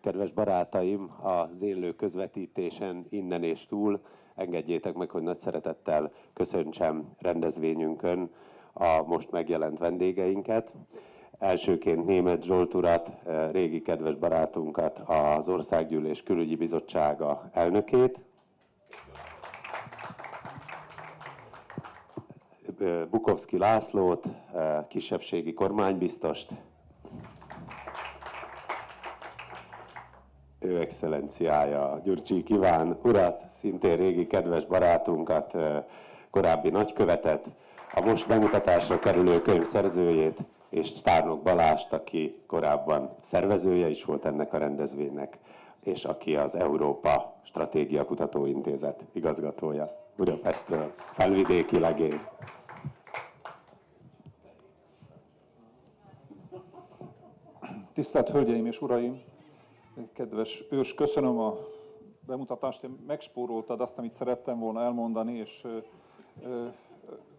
Kedves barátaim, az élő közvetítésen innen és túl engedjétek meg, hogy nagy szeretettel köszöntsem rendezvényünkön a most megjelent vendégeinket. Elsőként Német Zsolt urat, régi kedves barátunkat, az Országgyűlés Külügyi Bizottsága elnökét. Bukovszki Lászlót, kisebbségi kormánybiztost, ő excellenciája Gyurcsi Kíván urat, szintén régi kedves barátunkat, korábbi nagykövetet, a most bemutatásra kerülő könyv szerzőjét, és Tárnok Balást, aki korábban szervezője is volt ennek a rendezvénynek, és aki az Európa Stratégia Kutatóintézet igazgatója Budapestről, felvidéki legény. Tisztelt Hölgyeim és Uraim! Kedves ős, köszönöm a bemutatást. Megspóroltad azt, amit szerettem volna elmondani, és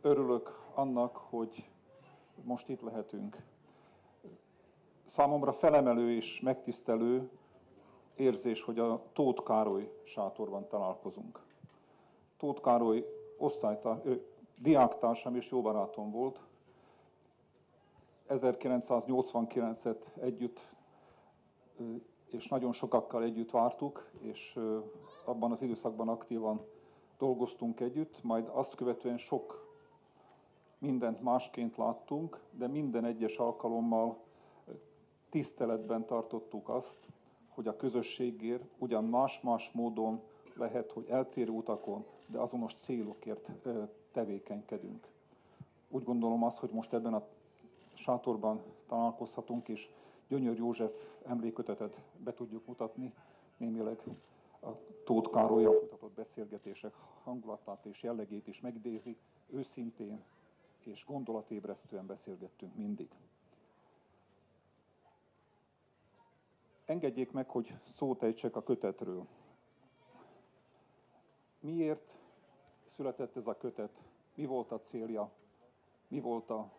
örülök annak, hogy most itt lehetünk. Számomra felemelő és megtisztelő érzés, hogy a Tóth Károly sátorban találkozunk. Tóth Károly osztálytár, diáktársam és jó barátom volt. 1989-et együtt és nagyon sokakkal együtt vártuk, és abban az időszakban aktívan dolgoztunk együtt, majd azt követően sok mindent másként láttunk, de minden egyes alkalommal tiszteletben tartottuk azt, hogy a közösségért ugyan más-más módon lehet, hogy eltérő utakon, de azonos célokért tevékenykedünk. Úgy gondolom azt, hogy most ebben a sátorban találkozhatunk, és Gyönyör József emlékötetet be tudjuk mutatni, némileg a Tóth Károlyjal folytatott beszélgetések hangulatát és jellegét is megidézi, őszintén és gondolatébresztően beszélgettünk mindig. Engedjék meg, hogy szót ejtsek a kötetről. Miért született ez a kötet? Mi volt a célja? Mi, volt a,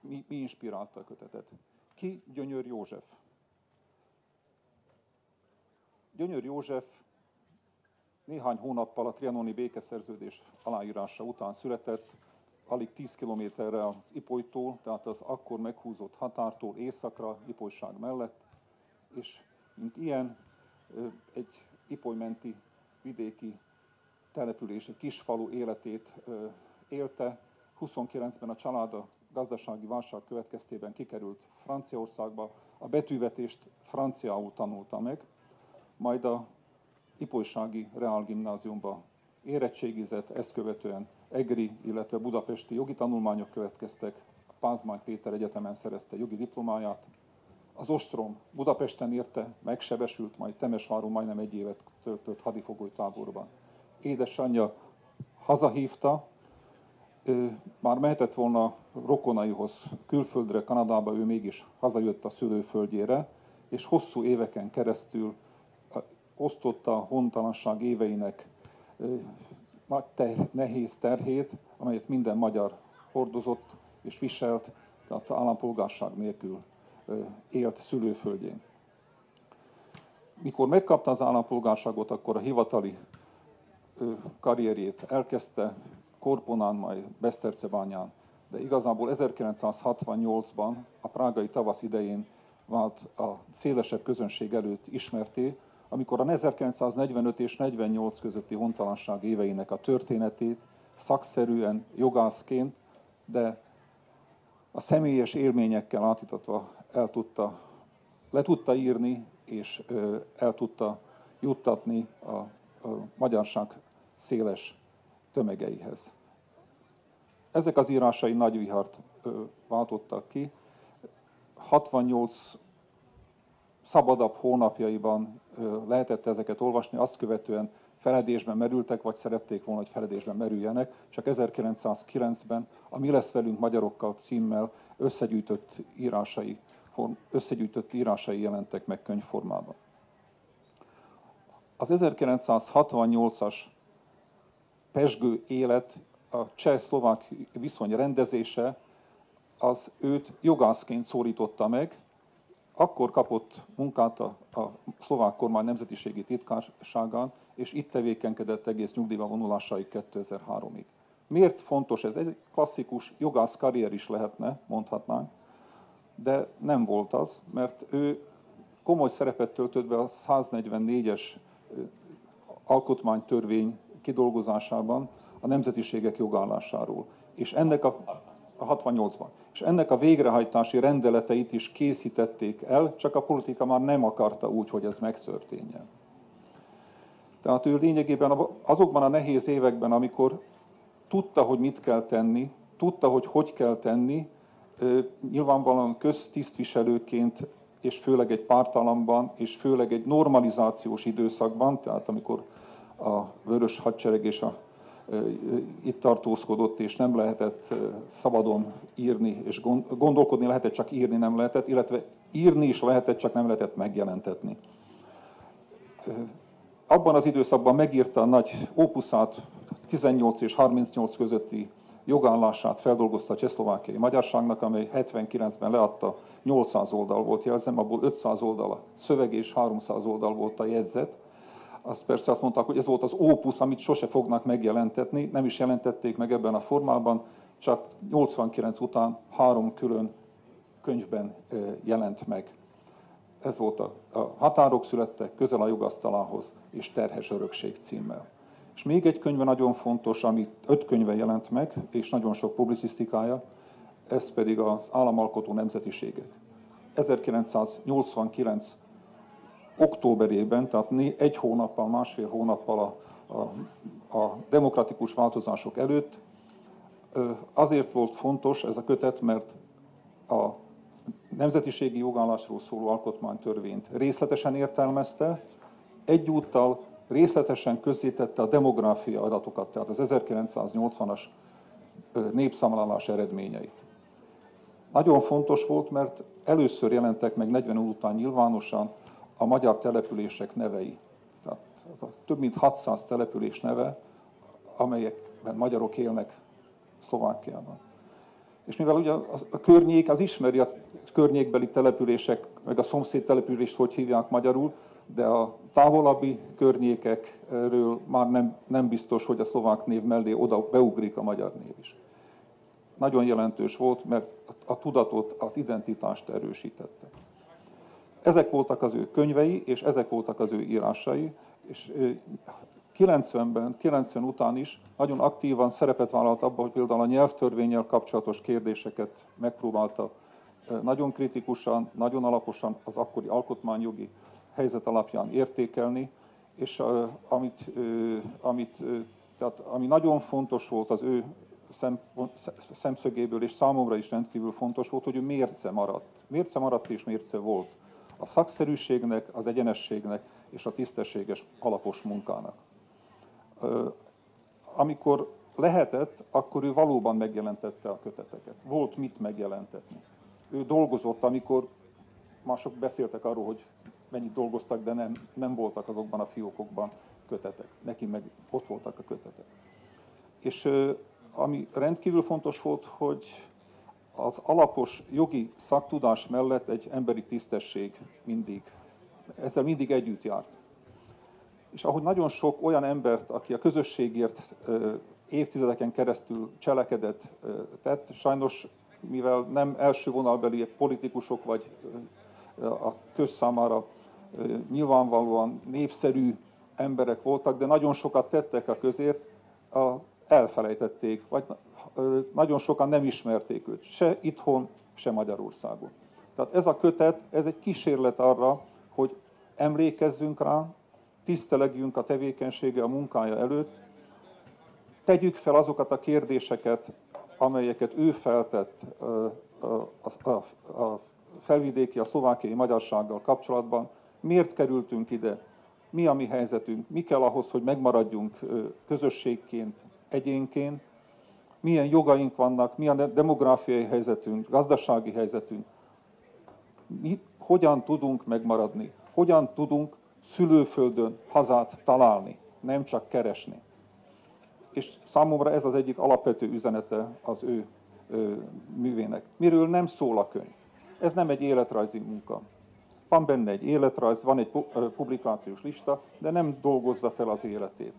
mi, mi inspirálta a kötetet? Ki Gyönyör József? Gyönyör József néhány hónappal a trianoni békeszerződés aláírása után született, alig 10 kilométerre az Ipolytól, tehát az akkor meghúzott határtól északra, Ipolyság mellett, és mint ilyen egy ipolymenti vidéki település, egy kisfalu életét élte. 29-ben a családa gazdasági válság következtében kikerült Franciaországba, a betűvetést franciául tanulta meg, majd a Ipolysági Reálgimnáziumba érettségizett, ezt követően EGRI, illetve budapesti jogi tanulmányok következtek, a Pázmány Péter Egyetemen szerezte jogi diplomáját, az Ostrom Budapesten érte, megsebesült, majd Temesváron majdnem egy évet töltött hadifogolytáborban. Édesanyja hazahívta, már mehetett volna rokonaihoz külföldre, Kanadába, ő mégis hazajött a szülőföldjére, és hosszú éveken keresztül osztotta a hontalanság éveinek nagy ter, nehéz terhét, amelyet minden magyar hordozott és viselt, tehát állampolgárság nélkül élt szülőföldjén. Mikor megkapta az állampolgárságot, akkor a hivatali karrierjét elkezdte, Korponán, majd Besztercebányán, de igazából 1968-ban, a prágai tavasz idején vált a szélesebb közönség előtt ismerté, amikor a 1945 és 48 közötti hontalanság éveinek a történetét szakszerűen, jogászként, de a személyes élményekkel átítatva el tudta, le tudta írni, és el tudta juttatni a, a magyarság széles tömegeihez. Ezek az írásai nagy vihart váltottak ki. 68 szabadabb hónapjaiban lehetett ezeket olvasni, azt követően feledésben merültek, vagy szerették volna, hogy feledésben merüljenek. Csak 1909-ben a Mi lesz velünk magyarokkal címmel összegyűjtött írásai, összegyűjtött írásai jelentek meg könyvformában. Az 1968-as pesgő élet, a cseh-szlovák viszony rendezése, az őt jogászként szólította meg, akkor kapott munkát a, a szlovák kormány nemzetiségi titkárságán, és itt tevékenykedett egész nyugdíjba vonulásáig 2003-ig. Miért fontos ez? Egy klasszikus jogász karrier is lehetne, mondhatnánk, de nem volt az, mert ő komoly szerepet töltött be a 144-es alkotmánytörvény kidolgozásában a nemzetiségek jogállásáról. És ennek a, a 68-ban. És ennek a végrehajtási rendeleteit is készítették el, csak a politika már nem akarta úgy, hogy ez megtörténjen. Tehát ő lényegében azokban a nehéz években, amikor tudta, hogy mit kell tenni, tudta, hogy hogy kell tenni, nyilvánvalóan köztisztviselőként, és főleg egy pártalamban, és főleg egy normalizációs időszakban, tehát amikor a Vörös Hadsereg és a itt tartózkodott, és nem lehetett szabadon írni, és gondolkodni lehetett, csak írni nem lehetett, illetve írni is lehetett, csak nem lehetett megjelentetni. Abban az időszakban megírta a nagy ópuszát, 18 és 38 közötti jogállását feldolgozta a csehszlovákiai magyarságnak, amely 79-ben leadta 800 oldal volt jelzem, abból 500 oldal a szöveg és 300 oldal volt a jegyzet. Azt persze azt mondták, hogy ez volt az ópusz, amit sose fognak megjelentetni, nem is jelentették meg ebben a formában, csak 89 után három külön könyvben jelent meg. Ez volt a, a Határok születtek, közel a jogasztalához és Terhes örökség címmel. És még egy könyve nagyon fontos, amit öt könyve jelent meg, és nagyon sok publicisztikája, ez pedig az államalkotó nemzetiségek. 1989 októberében, tehát egy hónappal, másfél hónappal a, a, a demokratikus változások előtt, azért volt fontos ez a kötet, mert a nemzetiségi jogállásról szóló alkotmánytörvényt részletesen értelmezte, egyúttal részletesen közzétette a demográfia adatokat, tehát az 1980-as népszámlálás eredményeit. Nagyon fontos volt, mert először jelentek meg 40 után nyilvánosan a magyar települések nevei. Tehát az a több mint 600 település neve, amelyekben magyarok élnek Szlovákiában. És mivel ugye a környék, az ismeri a környékbeli települések, meg a szomszéd települést, hogy hívják magyarul, de a távolabbi környékekről már nem, nem biztos, hogy a szlovák név mellé oda beugrik a magyar név is. Nagyon jelentős volt, mert a tudatot, az identitást erősítette. Ezek voltak az ő könyvei, és ezek voltak az ő írásai, és 90-ben, 90 után is nagyon aktívan szerepet vállalt abban, hogy például a nyelvtörvényel kapcsolatos kérdéseket megpróbálta nagyon kritikusan, nagyon alaposan az akkori alkotmányjogi helyzet alapján értékelni, és amit, amit, tehát, ami nagyon fontos volt az ő szemszögéből, és számomra is rendkívül fontos volt, hogy ő mérce maradt. Mérce maradt és mérce volt a szakszerűségnek, az egyenességnek és a tisztességes alapos munkának. Amikor lehetett, akkor ő valóban megjelentette a köteteket. Volt mit megjelentetni. Ő dolgozott, amikor mások beszéltek arról, hogy mennyit dolgoztak, de nem, nem voltak azokban a fiókokban kötetek. Neki meg ott voltak a kötetek. És ami rendkívül fontos volt, hogy az alapos jogi szaktudás mellett egy emberi tisztesség mindig, ezzel mindig együtt járt. És ahogy nagyon sok olyan embert, aki a közösségért évtizedeken keresztül cselekedett, tett, sajnos mivel nem első vonalbeli politikusok vagy a közszámára nyilvánvalóan népszerű emberek voltak, de nagyon sokat tettek a közért, elfelejtették, vagy nagyon sokan nem ismerték őt, se itthon, se Magyarországon. Tehát ez a kötet, ez egy kísérlet arra, hogy emlékezzünk rá, tisztelegjünk a tevékenysége, a munkája előtt, tegyük fel azokat a kérdéseket, amelyeket ő feltett a, felvidéki, a szlovákiai magyarsággal kapcsolatban, miért kerültünk ide, mi a mi helyzetünk, mi kell ahhoz, hogy megmaradjunk közösségként, egyénként, milyen jogaink vannak, milyen demográfiai helyzetünk, gazdasági helyzetünk, mi hogyan tudunk megmaradni, hogyan tudunk szülőföldön hazát találni, nem csak keresni. És számomra ez az egyik alapvető üzenete az ő, ő művének. Miről nem szól a könyv. Ez nem egy életrajzi munka. van benne egy életrajz, van egy publikációs lista, de nem dolgozza fel az életét.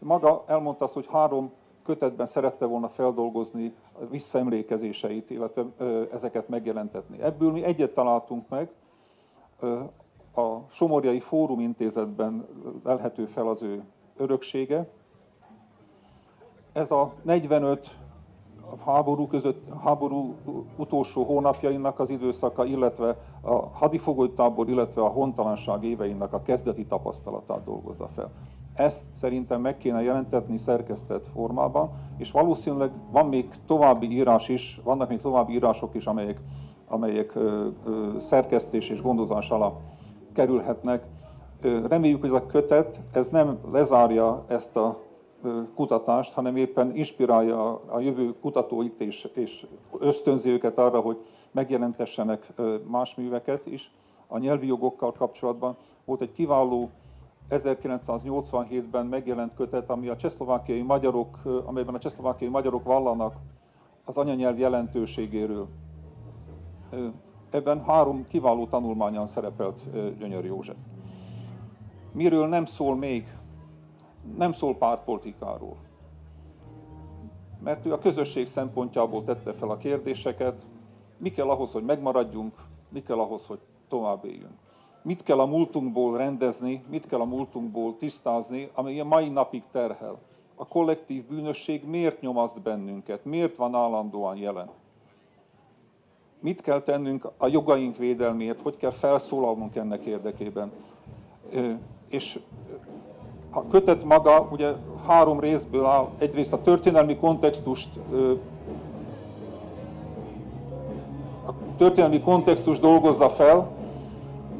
Maga elmondta azt, hogy három kötetben szerette volna feldolgozni visszaemlékezéseit, illetve ezeket megjelentetni. Ebből mi egyet találtunk meg, a Somorjai Fórum Intézetben lelhető fel az ő öröksége. Ez a 45 háború között, háború utolsó hónapjainak az időszaka, illetve a hadifogolytábor, illetve a hontalanság éveinek a kezdeti tapasztalatát dolgozza fel. Ezt szerintem meg kéne jelentetni szerkesztett formában, és valószínűleg van még további írás is, vannak még további írások is, amelyek, amelyek ö, ö, szerkesztés és gondozás alá kerülhetnek. Reméljük, hogy ez a kötet ez nem lezárja ezt a kutatást, hanem éppen inspirálja a jövő kutatóit és, és ösztönzi őket arra, hogy megjelentessenek más műveket is. A nyelvi jogokkal kapcsolatban volt egy kiváló 1987-ben megjelent kötet, ami a csehszlovákiai magyarok, amelyben a csehszlovákiai magyarok vallanak az anyanyelv jelentőségéről. Ebben három kiváló tanulmányon szerepelt Gyönyör József. Miről nem szól még? Nem szól pártpolitikáról. Mert ő a közösség szempontjából tette fel a kérdéseket, mi kell ahhoz, hogy megmaradjunk, mi kell ahhoz, hogy tovább éljünk. Mit kell a múltunkból rendezni, mit kell a múltunkból tisztázni, ami a mai napig terhel. A kollektív bűnösség miért nyomaszt bennünket, miért van állandóan jelen mit kell tennünk a jogaink védelméért, hogy kell felszólalnunk ennek érdekében. És a kötet maga ugye három részből áll. Egyrészt a történelmi kontextust a történelmi kontextus dolgozza fel,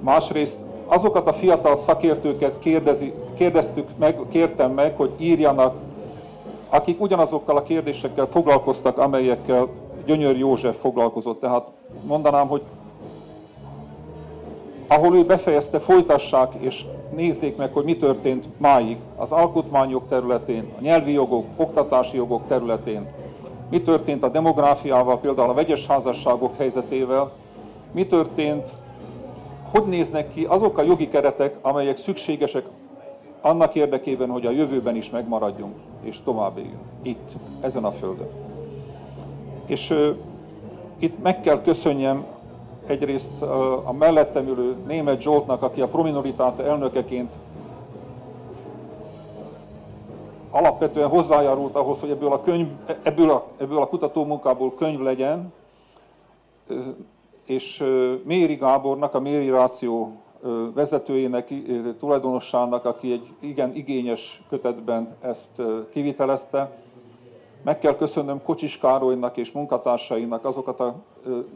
másrészt azokat a fiatal szakértőket kérdezi, kérdeztük meg, kértem meg, hogy írjanak, akik ugyanazokkal a kérdésekkel foglalkoztak, amelyekkel Gyönyör József foglalkozott. Tehát mondanám, hogy ahol ő befejezte, folytassák és nézzék meg, hogy mi történt máig. Az alkotmányok területén, a nyelvi jogok, oktatási jogok területén, mi történt a demográfiával, például a vegyes házasságok helyzetével, mi történt, hogy néznek ki azok a jogi keretek, amelyek szükségesek annak érdekében, hogy a jövőben is megmaradjunk és tovább éljünk. Itt, ezen a földön. És uh, itt meg kell köszönjem egyrészt uh, a mellettem ülő német Zsoltnak, aki a Prominoritáta elnökeként alapvetően hozzájárult ahhoz, hogy ebből a, könyv, ebből a, ebből a kutatómunkából könyv legyen, és Méri Gábornak, a Méri Ráció vezetőjének, tulajdonossának, aki egy igen igényes kötetben ezt kivitelezte, meg kell köszönnöm Kocsis Károlynak és munkatársainak azokat a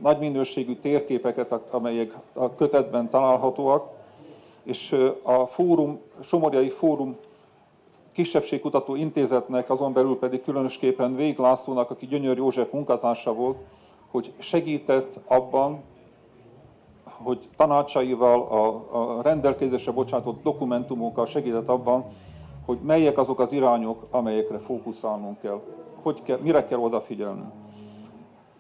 nagy minőségű térképeket, amelyek a kötetben találhatóak, és a fórum, Somorjai Fórum Kisebbségkutató Intézetnek, azon belül pedig különösképpen Vég Lászlónak, aki Gyönyör József munkatársa volt, hogy segített abban, hogy tanácsaival, a, a rendelkezésre bocsátott dokumentumokkal segített abban, hogy melyek azok az irányok, amelyekre fókuszálnunk kell hogy kell, mire kell odafigyelni.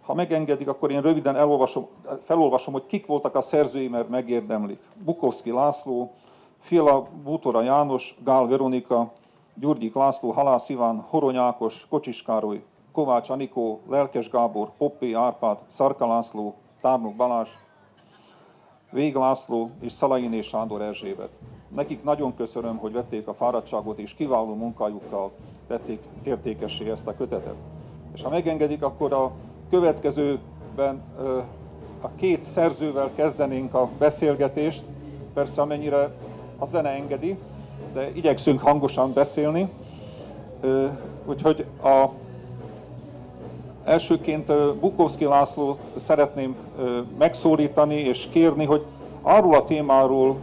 Ha megengedik, akkor én röviden elolvasom, felolvasom, hogy kik voltak a szerzői, mert megérdemlik. Bukowski László, Fila Bútora János, Gál Veronika, Gyurgyik László, Halász Iván, Horony Ákos, Kocsis Károly, Kovács Anikó, Lelkes Gábor, Poppé Árpád, Szarka László, Tárnok Balázs, Vég László és Szalainé Sándor Erzsébet. Nekik nagyon köszönöm, hogy vették a fáradtságot és kiváló munkájukkal tették értékessé ezt a kötetet. És ha megengedik, akkor a következőben a két szerzővel kezdenénk a beszélgetést, persze amennyire a zene engedi, de igyekszünk hangosan beszélni. Úgyhogy a Elsőként Bukowski László szeretném megszólítani és kérni, hogy arról a témáról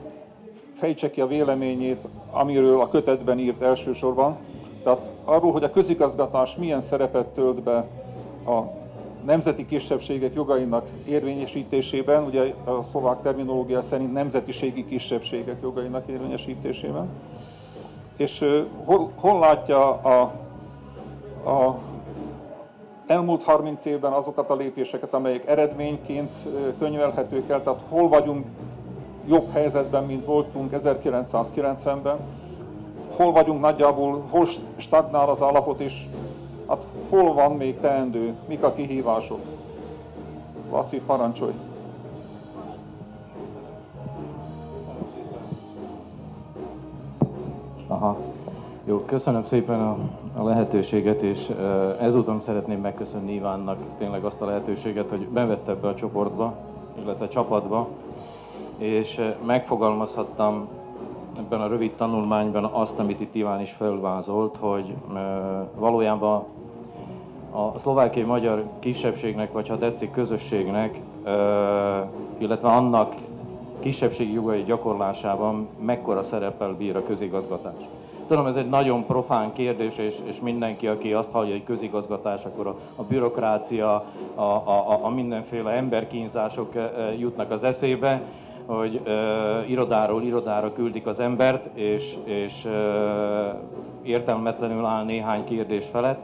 fejtse ki a véleményét, amiről a kötetben írt elsősorban, tehát arról, hogy a közigazgatás milyen szerepet tölt be a nemzeti kisebbségek jogainak érvényesítésében, ugye a szlovák terminológia szerint nemzetiségi kisebbségek jogainak érvényesítésében, és hol, hol látja a, a elmúlt 30 évben azokat a lépéseket, amelyek eredményként könyvelhetők el, tehát hol vagyunk jobb helyzetben, mint voltunk 1990-ben. Hol vagyunk nagyjából, hol stagnál az állapot, és hát hol van még teendő, mik a kihívások. Laci, parancsolj! Aha. Jó, köszönöm szépen a, a lehetőséget, és ezúton szeretném megköszönni Ivánnak tényleg azt a lehetőséget, hogy bevette ebbe a csoportba, illetve csapatba, és megfogalmazhattam ebben a rövid tanulmányban azt, amit itt Iván is felvázolt, hogy valójában a szlovákiai magyar kisebbségnek, vagy ha tetszik közösségnek, illetve annak kisebbségi jogai gyakorlásában mekkora szerepel bír a közigazgatás. Tudom, ez egy nagyon profán kérdés, és, és mindenki, aki azt hallja, hogy közigazgatás, akkor a, a bürokrácia, a, a, a mindenféle emberkínzások jutnak az eszébe, hogy ö, irodáról irodára küldik az embert, és, és ö, értelmetlenül áll néhány kérdés felett.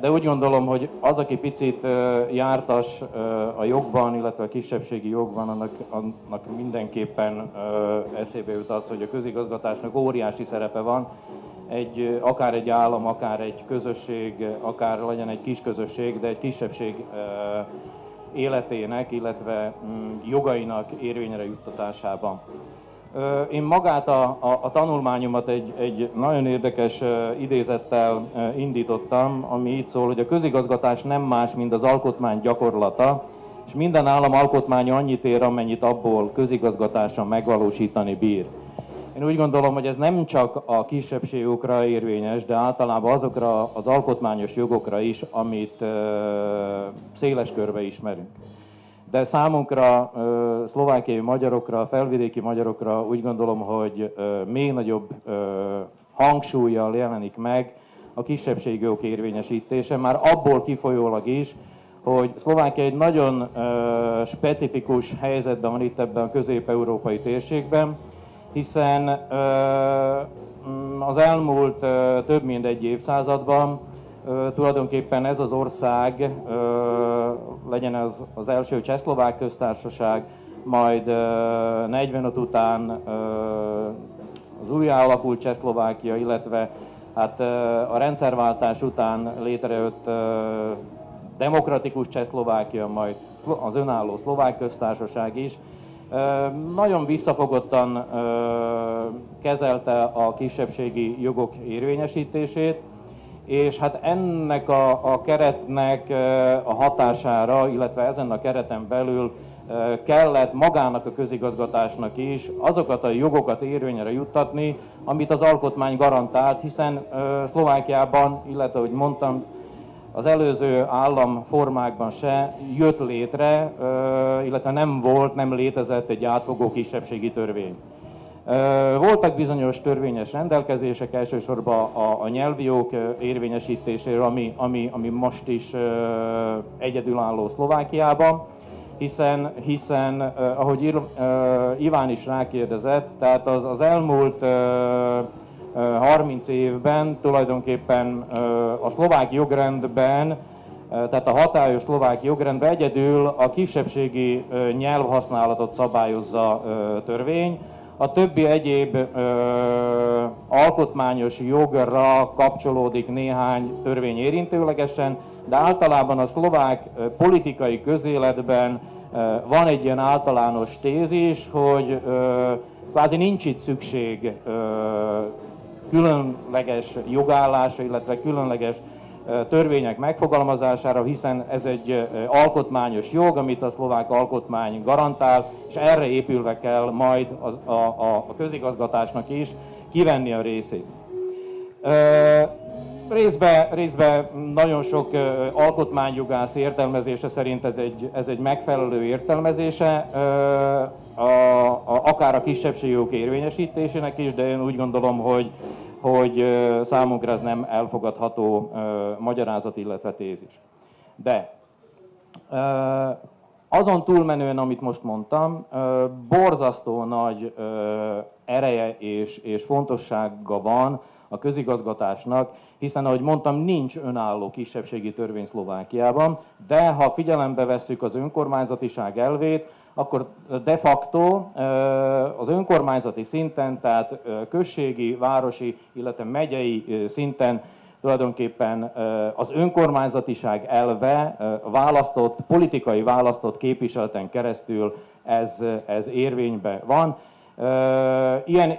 De úgy gondolom, hogy az, aki picit jártas a jogban, illetve a kisebbségi jogban, annak, annak mindenképpen eszébe jut az, hogy a közigazgatásnak óriási szerepe van, egy, akár egy állam, akár egy közösség, akár legyen egy kis közösség, de egy kisebbség életének, illetve mm, jogainak érvényre juttatásában. Én magát a, a, a tanulmányomat egy, egy nagyon érdekes idézettel indítottam, ami így szól, hogy a közigazgatás nem más, mint az alkotmány gyakorlata, és minden állam alkotmánya annyit ér, amennyit abból közigazgatása megvalósítani bír. Én úgy gondolom, hogy ez nem csak a kisebbségokra érvényes, de általában azokra az alkotmányos jogokra is, amit széles körbe ismerünk de számunkra, szlovákiai magyarokra, felvidéki magyarokra úgy gondolom, hogy még nagyobb hangsúlyjal jelenik meg a kisebbségok érvényesítése, már abból kifolyólag is, hogy Szlovákia egy nagyon specifikus helyzetben van itt ebben a közép-európai térségben, hiszen az elmúlt több mint egy évszázadban tulajdonképpen ez az ország, legyen az az első Csehszlovák köztársaság, majd 45 után az új alakult Csehszlovákia, illetve hát a rendszerváltás után létrejött demokratikus Csehszlovákia, majd az önálló szlovák köztársaság is, nagyon visszafogottan kezelte a kisebbségi jogok érvényesítését, és hát ennek a, a keretnek a hatására, illetve ezen a kereten belül kellett magának a közigazgatásnak is azokat a jogokat érvényre juttatni, amit az alkotmány garantált, hiszen Szlovákiában, illetve ahogy mondtam, az előző államformákban se jött létre, illetve nem volt, nem létezett egy átfogó kisebbségi törvény. Voltak bizonyos törvényes rendelkezések, elsősorban a, a nyelvi jog érvényesítéséről, ami, ami, ami most is egyedülálló Szlovákiában, hiszen, hiszen ahogy Iván is rákérdezett, tehát az, az elmúlt 30 évben tulajdonképpen a szlovák jogrendben tehát a hatályos szlovák jogrendben egyedül a kisebbségi nyelvhasználatot szabályozza törvény, a többi egyéb ö, alkotmányos jogra kapcsolódik néhány törvény érintőlegesen, de általában a szlovák politikai közéletben ö, van egy ilyen általános tézis, hogy ö, kvázi nincs itt szükség ö, különleges jogállása, illetve különleges törvények megfogalmazására, hiszen ez egy alkotmányos jog, amit a szlovák alkotmány garantál, és erre épülve kell majd a, a, a közigazgatásnak is kivenni a részét. Részben részbe nagyon sok alkotmányjogász értelmezése szerint ez egy, ez egy megfelelő értelmezése, a, a, akár a kisebbségok érvényesítésének is, de én úgy gondolom, hogy hogy számunkra ez nem elfogadható magyarázat, illetve tézis. De azon túlmenően, amit most mondtam, borzasztó nagy ereje és, és fontossága van a közigazgatásnak, hiszen ahogy mondtam, nincs önálló kisebbségi törvény Szlovákiában, de ha figyelembe vesszük az önkormányzatiság elvét, akkor de facto az önkormányzati szinten, tehát községi, városi, illetve megyei szinten tulajdonképpen az önkormányzatiság elve választott, politikai választott képviseleten keresztül ez, ez érvényben van. Ilyen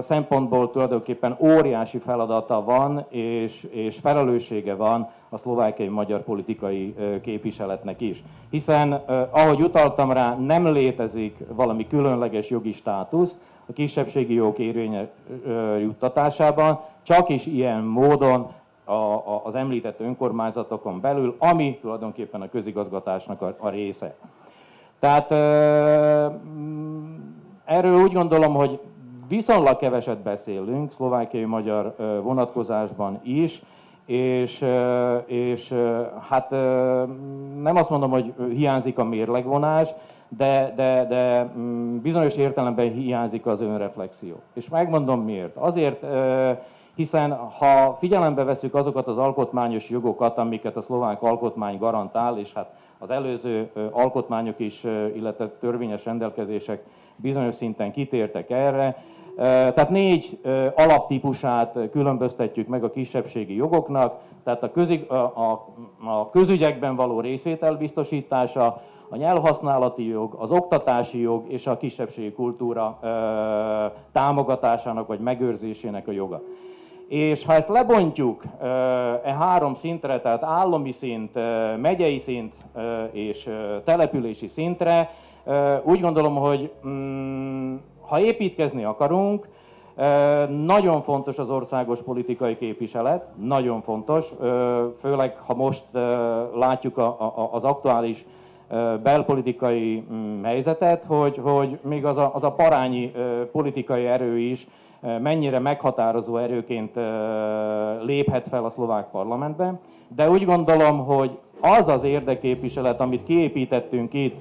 szempontból tulajdonképpen óriási feladata van, és, és felelőssége van a szlovákiai magyar politikai képviseletnek is. Hiszen, ahogy utaltam rá, nem létezik valami különleges jogi státusz a kisebbségi jog érvénye juttatásában, csak is ilyen módon a, az említett önkormányzatokon belül, ami tulajdonképpen a közigazgatásnak a, a része. Tehát erről úgy gondolom, hogy viszonylag keveset beszélünk szlovákiai magyar vonatkozásban is, és, és hát nem azt mondom, hogy hiányzik a mérlegvonás, de, de, de mm, bizonyos értelemben hiányzik az önreflexió. És megmondom miért. Azért, hiszen ha figyelembe veszük azokat az alkotmányos jogokat, amiket a szlovák alkotmány garantál, és hát az előző alkotmányok is, illetve törvényes rendelkezések bizonyos szinten kitértek erre. Tehát négy alaptípusát különböztetjük meg a kisebbségi jogoknak, tehát a, közig, a, a, a közügyekben való részvétel biztosítása, a nyelvhasználati jog, az oktatási jog és a kisebbségi kultúra támogatásának vagy megőrzésének a joga. És ha ezt lebontjuk e három szintre, tehát állami szint, megyei szint és települési szintre, úgy gondolom, hogy mm, ha építkezni akarunk, nagyon fontos az országos politikai képviselet, nagyon fontos, főleg ha most látjuk az aktuális belpolitikai mm, helyzetet, hogy, hogy még az a, az a parányi politikai erő is mennyire meghatározó erőként léphet fel a szlovák parlamentben. De úgy gondolom, hogy az az érdeképviselet, amit kiépítettünk itt,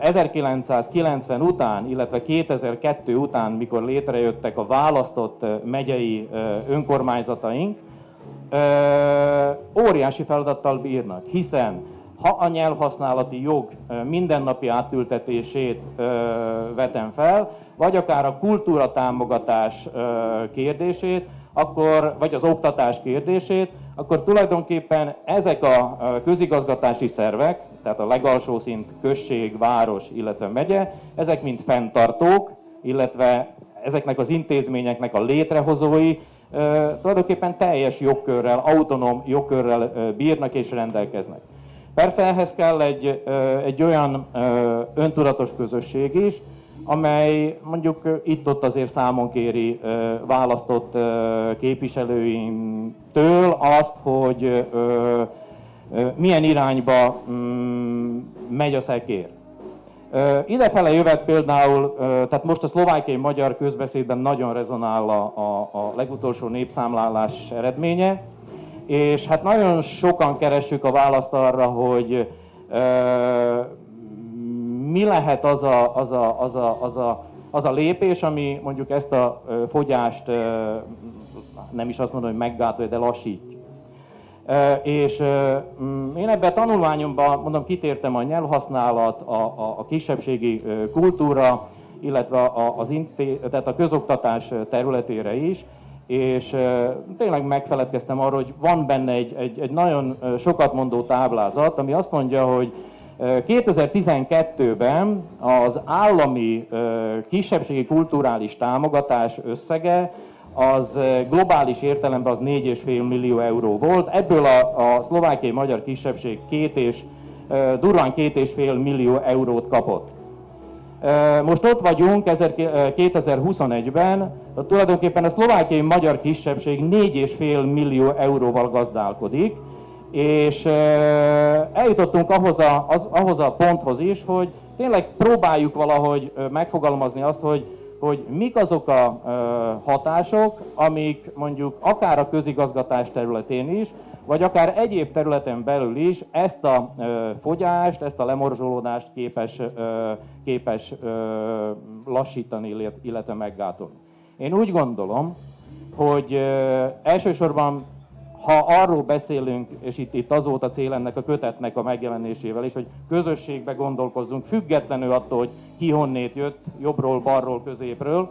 1990 után, illetve 2002 után, mikor létrejöttek a választott megyei önkormányzataink, óriási feladattal bírnak, hiszen ha a nyelvhasználati jog mindennapi átültetését vetem fel, vagy akár a kultúra támogatás kérdését, akkor, vagy az oktatás kérdését, akkor tulajdonképpen ezek a közigazgatási szervek, tehát a legalsó szint község, város, illetve megye, ezek mind fenntartók, illetve ezeknek az intézményeknek a létrehozói tulajdonképpen teljes jogkörrel, autonóm jogkörrel bírnak és rendelkeznek. Persze ehhez kell egy, egy olyan öntudatos közösség is, amely mondjuk itt-ott azért számon kéri választott képviselőimtől azt, hogy milyen irányba mm, megy a szekér. Idefele jövet például, tehát most a szlovákiai magyar közbeszédben nagyon rezonál a, a, a legutolsó népszámlálás eredménye, és hát nagyon sokan keressük a választ arra, hogy mi lehet az a, az a, az a, az a, az a lépés, ami mondjuk ezt a fogyást nem is azt mondom, hogy meggátolja, de lassítja. És én ebben a tanulmányomban, mondom, kitértem a nyelvhasználat, a, a, a kisebbségi kultúra, illetve az inté, tehát a közoktatás területére is, és tényleg megfeledkeztem arról, hogy van benne egy, egy, egy nagyon sokat mondó táblázat, ami azt mondja, hogy 2012-ben az állami kisebbségi kulturális támogatás összege az globális értelemben az 4,5 millió euró volt. Ebből a, a szlovákiai magyar kisebbség két és, durván két és fél millió eurót kapott. Most ott vagyunk 2021-ben, tulajdonképpen a szlovákiai magyar kisebbség 4,5 millió euróval gazdálkodik, és eljutottunk ahhoz a, az, ahhoz a ponthoz is, hogy tényleg próbáljuk valahogy megfogalmazni azt, hogy, hogy mik azok a hatások, amik mondjuk akár a közigazgatás területén is, vagy akár egyéb területen belül is ezt a fogyást, ezt a lemorzsolódást képes, képes lassítani, illetve meggátolni. Én úgy gondolom, hogy elsősorban ha arról beszélünk, és itt, itt az volt a cél ennek a kötetnek a megjelenésével is, hogy közösségbe gondolkozzunk, függetlenül attól, hogy ki honnét jött, jobbról, balról, középről,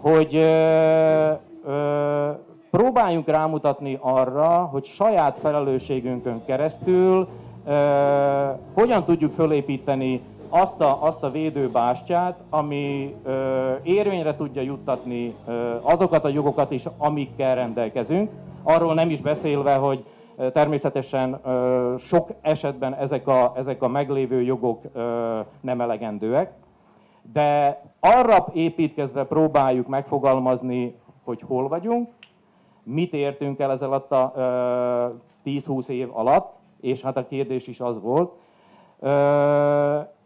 hogy ö, ö, próbáljunk rámutatni arra, hogy saját felelősségünkön keresztül ö, hogyan tudjuk fölépíteni azt a, azt a védőbástyát, ami ö, érvényre tudja juttatni ö, azokat a jogokat is, amikkel rendelkezünk. Arról nem is beszélve, hogy ö, természetesen ö, sok esetben ezek a, ezek a meglévő jogok ö, nem elegendőek, de arra építkezve próbáljuk megfogalmazni, hogy hol vagyunk, mit értünk el ez alatt a 10-20 év alatt, és hát a kérdés is az volt,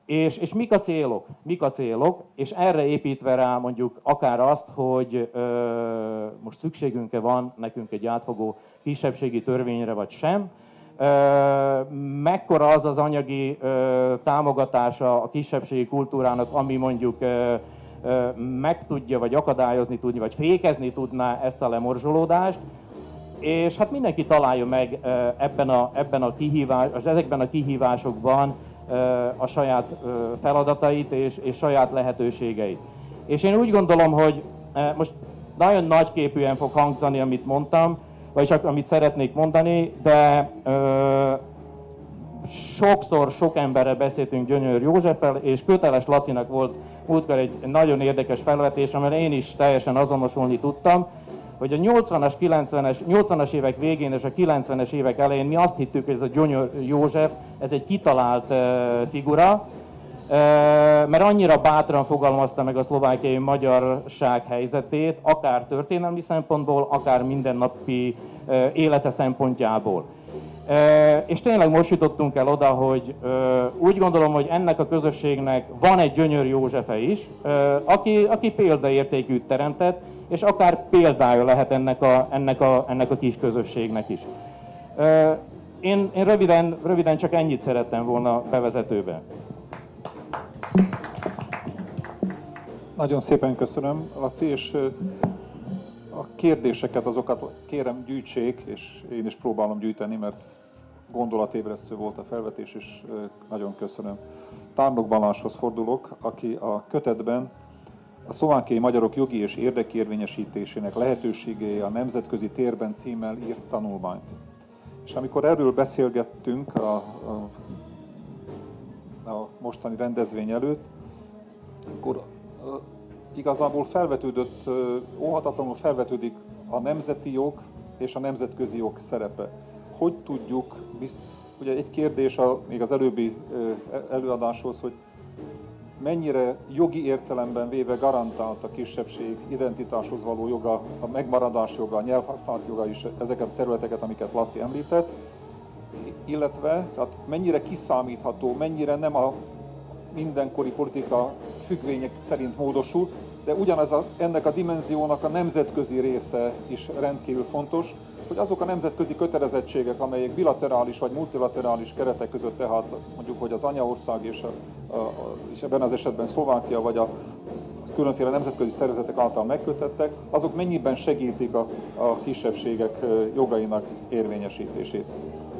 és, és mik a célok? Mik a célok? És erre építve rá mondjuk akár azt, hogy ö, most szükségünk-e van nekünk egy átfogó kisebbségi törvényre, vagy sem. Ö, mekkora az az anyagi ö, támogatása a kisebbségi kultúrának, ami mondjuk ö, ö, meg tudja, vagy akadályozni tudja, vagy fékezni tudná ezt a lemorzsolódást, és hát mindenki találja meg ebben a, ebben a kihívás, ezekben a kihívásokban a saját feladatait és, és saját lehetőségeit. És én úgy gondolom, hogy most nagyon nagyképűen fog hangzani, amit mondtam, vagyis amit szeretnék mondani, de ö, sokszor sok emberre beszéltünk Gyönyör Józseffel, és Köteles Lacinak volt múltkor egy nagyon érdekes felvetés, amire én is teljesen azonosulni tudtam, hogy a 80-as, 90-es, 80-as évek végén és a 90-es évek elején mi azt hittük, hogy ez a Gyonyor József, ez egy kitalált figura, mert annyira bátran fogalmazta meg a szlovákiai magyarság helyzetét, akár történelmi szempontból, akár mindennapi élete szempontjából. És tényleg most jutottunk el oda, hogy úgy gondolom, hogy ennek a közösségnek van egy Gyönyör Józsefe is, aki, aki példaértékűt teremtett, és akár példája lehet ennek a, ennek a, ennek a kis közösségnek is. Én, én röviden, röviden csak ennyit szerettem volna bevezetőben. Nagyon szépen köszönöm, Laci, és a kérdéseket, azokat kérem gyűjtsék, és én is próbálom gyűjteni, mert gondolatébresztő volt a felvetés, és nagyon köszönöm. Tárnok Balázshoz fordulok, aki a kötetben a szlovákiai magyarok jogi és érdekérvényesítésének lehetőségei a nemzetközi térben címmel írt tanulmányt. És amikor erről beszélgettünk a, a, a mostani rendezvény előtt, akkor igazából felvetődött, óhatatlanul felvetődik a nemzeti jog és a nemzetközi jog szerepe. Hogy tudjuk, ugye egy kérdés a, még az előbbi előadáshoz, hogy mennyire jogi értelemben véve garantált a kisebbség identitáshoz való joga, a megmaradás joga, a nyelvhasználat joga is ezeket a területeket, amiket Laci említett, illetve tehát mennyire kiszámítható, mennyire nem a mindenkori politika függvények szerint módosul, de ugyanez a, ennek a dimenziónak a nemzetközi része is rendkívül fontos, hogy azok a nemzetközi kötelezettségek, amelyek bilaterális vagy multilaterális keretek között, tehát mondjuk, hogy az anyaország és, a, a, és ebben az esetben Szlovákia vagy a különféle nemzetközi szervezetek által megkötettek, azok mennyiben segítik a, a kisebbségek jogainak érvényesítését.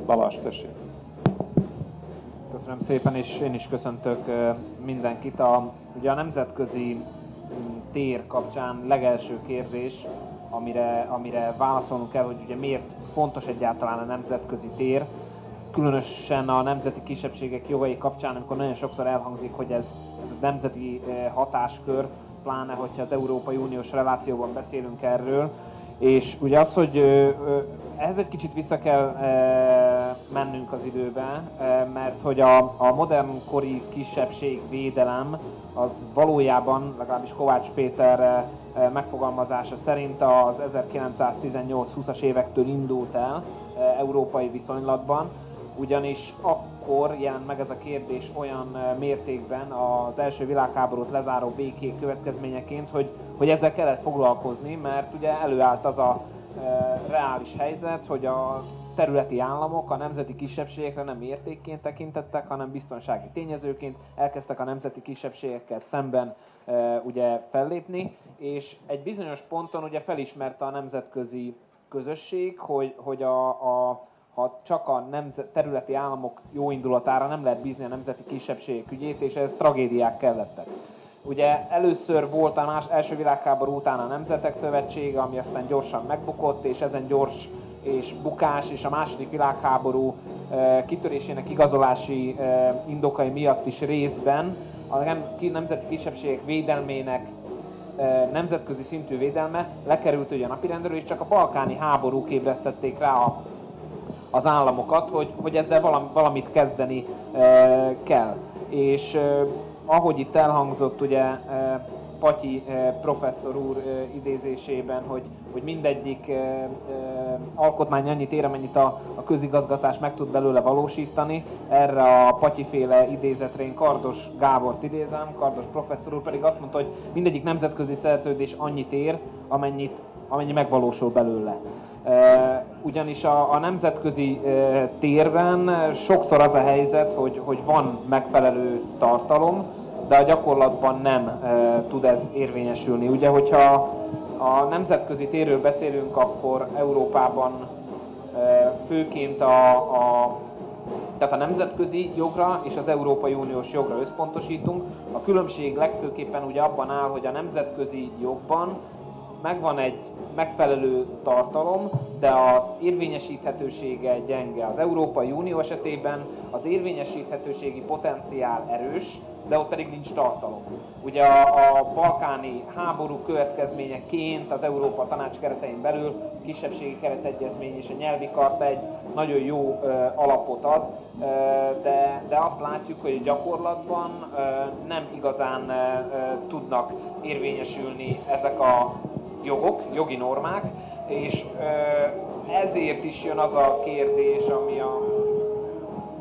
Balázs, tessék! Köszönöm szépen, és én is köszöntök mindenkit. A, ugye a nemzetközi tér kapcsán legelső kérdés, amire, amire válaszolnunk kell, hogy ugye miért fontos egyáltalán a nemzetközi tér, különösen a nemzeti kisebbségek jogai kapcsán, amikor nagyon sokszor elhangzik, hogy ez, ez a nemzeti eh, hatáskör, pláne, hogyha az Európai Uniós relációban beszélünk erről, és ugye az, hogy ehhez egy kicsit vissza kell mennünk az időbe, mert hogy a, a modern kori kisebbség védelem az valójában, legalábbis Kovács Péter megfogalmazása szerint az 1918-20-as évektől indult el európai viszonylatban, ugyanis akkor jelent meg ez a kérdés olyan mértékben az első világháborút lezáró békék következményeként, hogy, hogy ezzel kellett foglalkozni, mert ugye előállt az a reális helyzet, hogy a területi államok a nemzeti kisebbségekre nem értékként tekintettek, hanem biztonsági tényezőként elkezdtek a nemzeti kisebbségekkel szemben e, ugye fellépni, és egy bizonyos ponton ugye felismerte a nemzetközi közösség, hogy, hogy a, a, ha csak a nemzet, területi államok jó indulatára nem lehet bízni a nemzeti kisebbségek ügyét, és ez tragédiák kellettek. Ugye először volt a más, első világháború után a Nemzetek Szövetsége, ami aztán gyorsan megbukott, és ezen gyors és bukás és a második világháború kitörésének igazolási indokai miatt is részben a nemzeti kisebbségek védelmének nemzetközi szintű védelme lekerült ugye a napirendről, és csak a balkáni háborúk ébresztették rá a, az államokat, hogy, hogy ezzel valamit kezdeni kell. És ahogy itt elhangzott, ugye Patyi professzor úr idézésében, hogy, hogy mindegyik alkotmány annyit ér, amennyit a, a közigazgatás meg tud belőle valósítani. Erre a Patyiféle idézetre én Kardos Gábort idézem, Kardos professzor úr pedig azt mondta, hogy mindegyik nemzetközi szerződés annyit ér, amennyit, amennyi megvalósul belőle. Ugyanis a, a nemzetközi térben sokszor az a helyzet, hogy, hogy van megfelelő tartalom, de a gyakorlatban nem e, tud ez érvényesülni. Ugye, hogyha a nemzetközi térről beszélünk, akkor Európában e, főként a, a tehát a nemzetközi jogra és az Európai Uniós jogra összpontosítunk. A különbség legfőképpen ugye abban áll, hogy a nemzetközi jogban megvan egy megfelelő tartalom, de az érvényesíthetősége gyenge. Az Európai Unió esetében az érvényesíthetőségi potenciál erős, de ott pedig nincs tartalom. Ugye a, a balkáni háború következményeként az Európa Tanács keretein belül a kisebbségi keretegyezmény és a nyelvi karta egy nagyon jó ö, alapot ad, ö, de, de azt látjuk, hogy a gyakorlatban ö, nem igazán ö, tudnak érvényesülni ezek a jogok, jogi normák, és ezért is jön az a kérdés, ami a...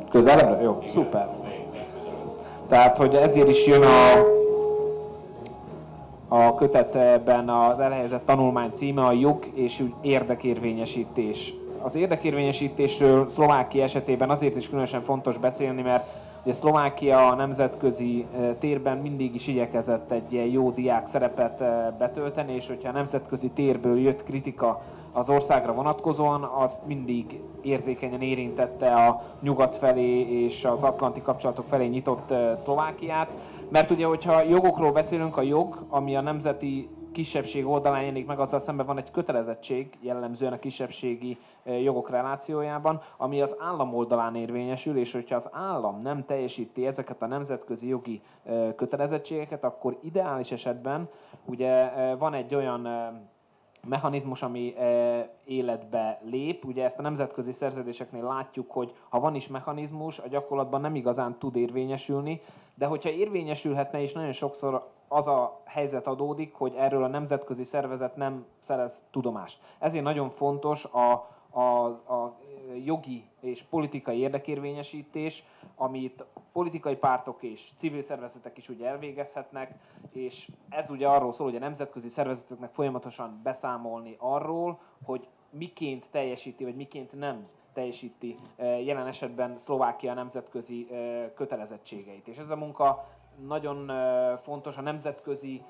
Közelebbre? Jó, szuper. Tehát, hogy ezért is jön a, a kötetben az elhelyezett tanulmány címe a jog és érdekérvényesítés. Az érdekérvényesítésről Szlovákia esetében azért is különösen fontos beszélni, mert ugye Szlovákia a nemzetközi térben mindig is igyekezett egy ilyen jó diák szerepet betölteni, és hogyha a nemzetközi térből jött kritika az országra vonatkozóan, azt mindig érzékenyen érintette a nyugat felé és az atlanti kapcsolatok felé nyitott Szlovákiát. Mert ugye, hogyha jogokról beszélünk, a jog, ami a nemzeti kisebbség oldalán jelenik meg, azzal szemben van egy kötelezettség jellemzően a kisebbségi jogok relációjában, ami az állam oldalán érvényesül, és hogyha az állam nem teljesíti ezeket a nemzetközi jogi kötelezettségeket, akkor ideális esetben ugye van egy olyan mechanizmus, ami életbe lép. Ugye ezt a nemzetközi szerződéseknél látjuk, hogy ha van is mechanizmus, a gyakorlatban nem igazán tud érvényesülni, de hogyha érvényesülhetne is, nagyon sokszor az a helyzet adódik, hogy erről a nemzetközi szervezet nem szerez tudomást. Ezért nagyon fontos a, a, a jogi és politikai érdekérvényesítés, amit politikai pártok és civil szervezetek is ugye elvégezhetnek, és ez ugye arról szól, hogy a nemzetközi szervezeteknek folyamatosan beszámolni arról, hogy miként teljesíti, vagy miként nem teljesíti eh, jelen esetben Szlovákia nemzetközi eh, kötelezettségeit. És ez a munka nagyon eh, fontos a nemzetközi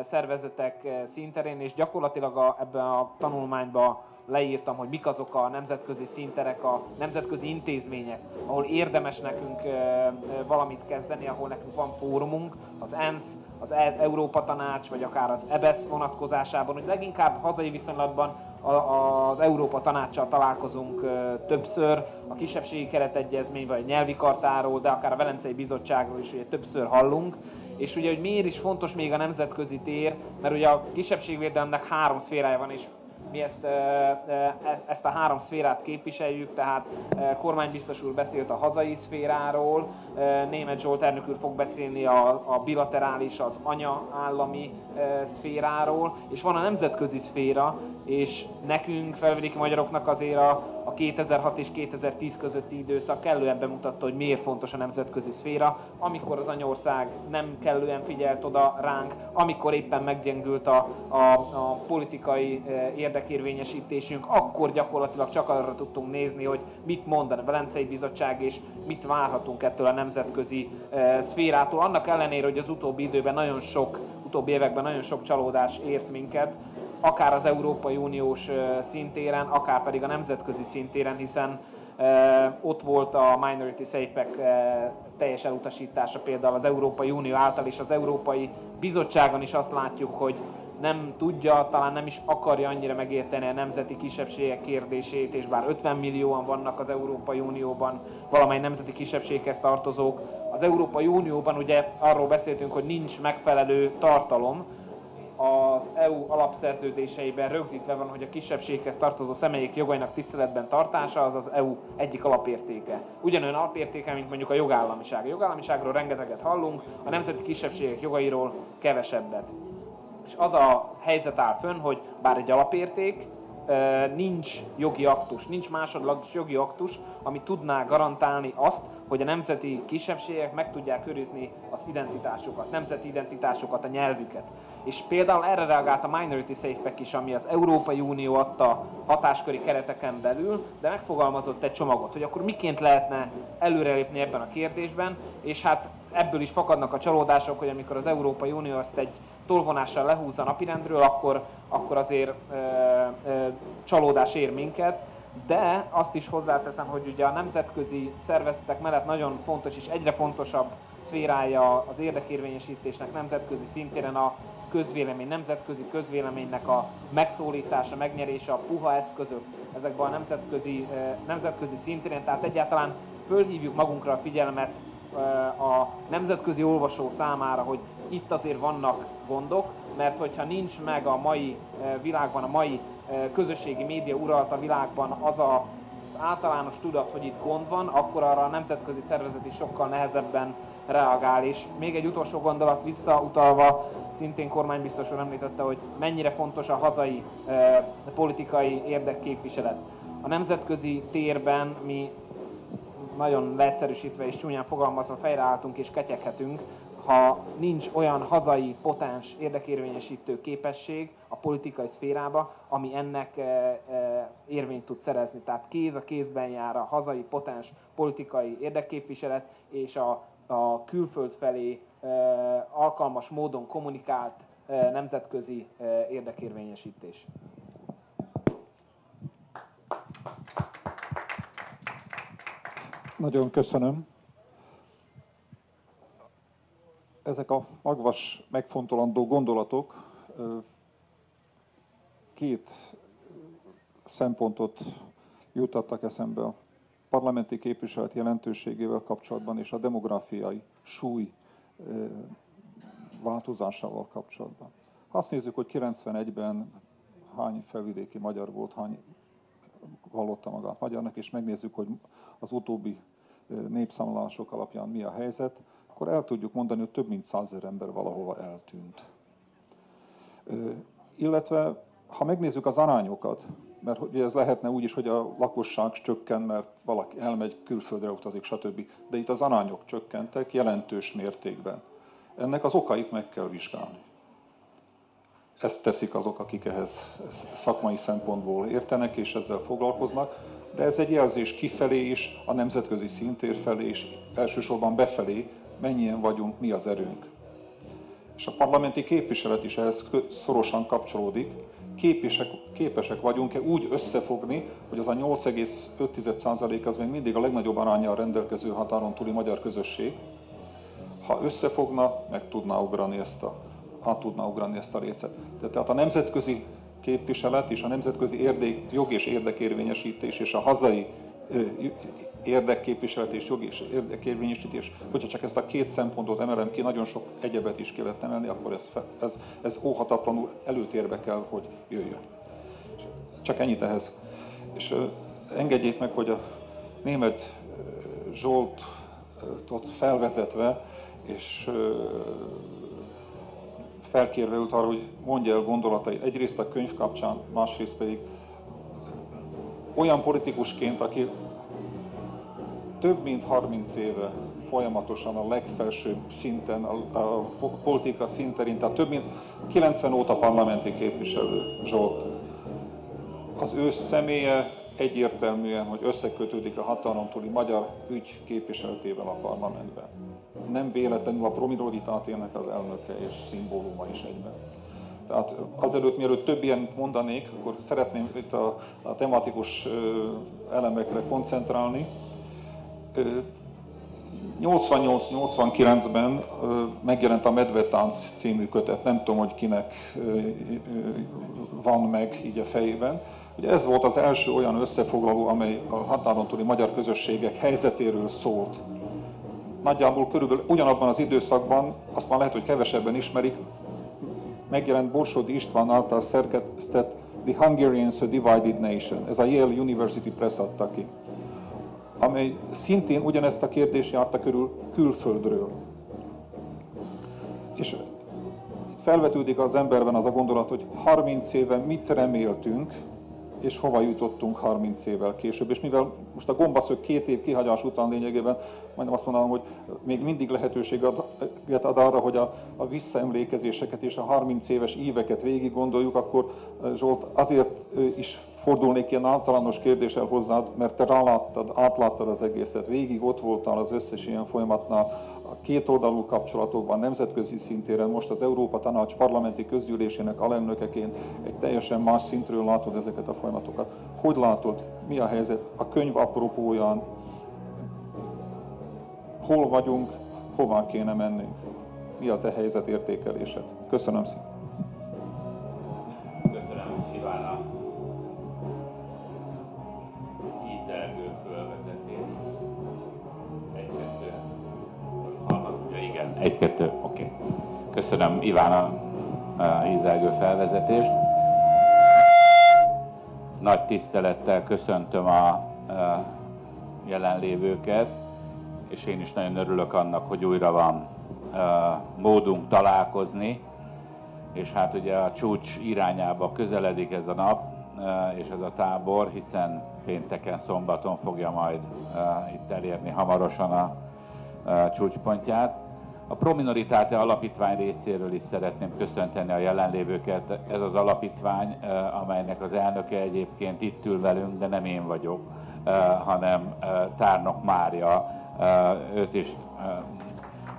szervezetek szinterén, és gyakorlatilag a, ebben a tanulmányban leírtam, hogy mik azok a nemzetközi szinterek, a nemzetközi intézmények, ahol érdemes nekünk valamit kezdeni, ahol nekünk van fórumunk, az ENSZ, az e- Európa Tanács, vagy akár az EBESZ vonatkozásában, hogy leginkább hazai viszonylatban az Európa Tanácssal találkozunk többször, a kisebbségi keretegyezmény, vagy a nyelvi kartáról, de akár a Velencei Bizottságról is ugye többször hallunk. És ugye, hogy miért is fontos még a nemzetközi tér, mert ugye a kisebbségvédelemnek három szférája van, és mi ezt, e, ezt a három szférát képviseljük, tehát kormánybiztos úr beszélt a hazai szféráról, német Zsolt elnök úr fog beszélni a, a bilaterális, az anya állami szféráról, és van a nemzetközi szféra, és nekünk, felvidéki magyaroknak azért a, a 2006 és 2010 közötti időszak kellően bemutatta, hogy miért fontos a nemzetközi szféra, amikor az anyország nem kellően figyelt oda ránk, amikor éppen meggyengült a, a, a politikai érdekérvényesítésünk, akkor gyakorlatilag csak arra tudtunk nézni, hogy mit mond a Velencei Bizottság, és mit várhatunk ettől a nemzetközi szférától. Annak ellenére, hogy az utóbbi időben nagyon sok, utóbbi években nagyon sok csalódás ért minket, akár az Európai Uniós szintéren, akár pedig a nemzetközi szintéren, hiszen ott volt a Minority Safe Pack teljes elutasítása például az Európai Unió által, és az Európai Bizottságon is azt látjuk, hogy nem tudja, talán nem is akarja annyira megérteni a nemzeti kisebbségek kérdését, és bár 50 millióan vannak az Európai Unióban valamely nemzeti kisebbséghez tartozók, az Európai Unióban ugye arról beszéltünk, hogy nincs megfelelő tartalom, az EU alapszerződéseiben rögzítve van, hogy a kisebbséghez tartozó személyek jogainak tiszteletben tartása az az EU egyik alapértéke. Ugyanolyan alapértéke, mint mondjuk a jogállamiság. A jogállamiságról rengeteget hallunk, a nemzeti kisebbségek jogairól kevesebbet. És az a helyzet áll fönn, hogy bár egy alapérték, nincs jogi aktus, nincs másodlagos jogi aktus, ami tudná garantálni azt, hogy a nemzeti kisebbségek meg tudják őrizni az identitásukat, nemzeti identitásukat, a nyelvüket. És például erre reagált a Minority Safe Pack is, ami az Európai Unió adta hatásköri kereteken belül, de megfogalmazott egy csomagot, hogy akkor miként lehetne előrelépni ebben a kérdésben, és hát ebből is fakadnak a csalódások, hogy amikor az Európai Unió ezt egy tolvonással lehúzza napirendről, akkor, akkor azért ö, ö, csalódás ér minket, de azt is hozzáteszem, hogy ugye a nemzetközi szervezetek mellett nagyon fontos és egyre fontosabb szférája az érdekérvényesítésnek nemzetközi szintéren a közvélemény, nemzetközi közvéleménynek a megszólítása, megnyerése, a puha eszközök ezekben a nemzetközi, nemzetközi szintéren, tehát egyáltalán fölhívjuk magunkra a figyelmet a nemzetközi olvasó számára, hogy itt azért vannak gondok, mert hogyha nincs meg a mai világban, a mai közösségi média uralta világban az a, az általános tudat, hogy itt gond van, akkor arra a nemzetközi szervezet is sokkal nehezebben reagál. És még egy utolsó gondolat visszautalva, szintén kormánybiztos úr említette, hogy mennyire fontos a hazai eh, politikai érdekképviselet. A nemzetközi térben mi nagyon leegyszerűsítve és csúnyán fogalmazva fejreálltunk és ketyeghetünk, ha nincs olyan hazai potens érdekérvényesítő képesség a politikai szférába, ami ennek e, e, érvényt tud szerezni. Tehát kéz a kézben jár a hazai potens politikai érdekképviselet és a, a külföld felé e, alkalmas módon kommunikált nemzetközi érdekérvényesítés. Nagyon köszönöm. Ezek a magvas, megfontolandó gondolatok két szempontot juttattak eszembe a parlamenti képviselet jelentőségével kapcsolatban és a demográfiai súly változásával kapcsolatban. Ha azt nézzük, hogy 91-ben hány felvidéki magyar volt, hány vallotta magát magyarnak, és megnézzük, hogy az utóbbi népszámlálások alapján mi a helyzet, akkor el tudjuk mondani, hogy több mint százezer ember valahova eltűnt. Illetve, ha megnézzük az arányokat, mert ugye ez lehetne úgy is, hogy a lakosság csökken, mert valaki elmegy, külföldre utazik, stb. De itt az arányok csökkentek jelentős mértékben. Ennek az okait meg kell vizsgálni. Ezt teszik azok, akik ehhez szakmai szempontból értenek és ezzel foglalkoznak de ez egy jelzés kifelé is, a nemzetközi szintér felé is, elsősorban befelé, mennyien vagyunk, mi az erőnk. És a parlamenti képviselet is ehhez szorosan kapcsolódik. Képesek, képesek vagyunk-e úgy összefogni, hogy az a 8,5% az még mindig a legnagyobb arányjal rendelkező határon túli magyar közösség, ha összefogna, meg tudná ugrani ezt a, át tudná ugrani ezt a részet. Tehát a nemzetközi képviselet és a nemzetközi érdek, jog és érdekérvényesítés és a hazai érdekképviselet és jog és érdekérvényesítés, hogyha csak ezt a két szempontot emelem ki, nagyon sok egyebet is kellett emelni, akkor ez, ez, ez óhatatlanul előtérbe kell, hogy jöjjön. Csak ennyit ehhez. És engedjék meg, hogy a német Zsoltot felvezetve, és felkérve őt arra, hogy mondja el gondolatai egyrészt a könyv kapcsán, másrészt pedig olyan politikusként, aki több mint 30 éve folyamatosan a legfelsőbb szinten, a, politika szinterén, tehát több mint 90 óta parlamenti képviselő Zsolt. Az ő személye egyértelműen, hogy összekötődik a hatalom túli magyar ügy képviseletével a parlamentben nem véletlenül a Promiroditatének az elnöke és szimbóluma is egyben. Tehát azelőtt, mielőtt több ilyen mondanék, akkor szeretném itt a, a tematikus elemekre koncentrálni. 88-89-ben megjelent a Medvetánc című kötet, nem tudom, hogy kinek van meg így a fejében. Ugye ez volt az első olyan összefoglaló, amely a határon túli magyar közösségek helyzetéről szólt. Nagyjából körülbelül ugyanabban az időszakban, azt már lehet, hogy kevesebben ismerik, megjelent Borsodi István által szerkesztett The Hungarians a Divided Nation. Ez a Yale University Press adta ki amely szintén ugyanezt a kérdést járta körül külföldről. És itt felvetődik az emberben az a gondolat, hogy 30 éve mit reméltünk, és hova jutottunk 30 évvel később. És mivel most a gombaszög két év kihagyás után lényegében, majdnem azt mondanám, hogy még mindig lehetőséget ad arra, hogy a, a visszaemlékezéseket és a 30 éves éveket végig gondoljuk, akkor Zsolt azért is fordulnék ilyen általános kérdéssel hozzád, mert te ráláttad, átláttad az egészet, végig ott voltál az összes ilyen folyamatnál, a két oldalú kapcsolatokban, nemzetközi szintéren, most az Európa Tanács parlamenti közgyűlésének alelnökeként egy teljesen más szintről látod ezeket a folyamatokat. Hogy látod, mi a helyzet a könyv apropóján, hol vagyunk, hová kéne mennünk, mi a te helyzet értékelésed. Köszönöm szépen. Egy-kettő, oké. Okay. Köszönöm Iván a, a hízelgő felvezetést. Nagy tisztelettel köszöntöm a, a jelenlévőket, és én is nagyon örülök annak, hogy újra van a, módunk találkozni, és hát ugye a csúcs irányába közeledik ez a nap, és ez a tábor, hiszen pénteken, szombaton fogja majd itt elérni hamarosan a, csúcspontját. A Prominoritáte Alapítvány részéről is szeretném köszönteni a jelenlévőket. Ez az alapítvány, eh, amelynek az elnöke egyébként itt ül velünk, de nem én vagyok, eh, hanem eh, Tárnok Mária. Őt is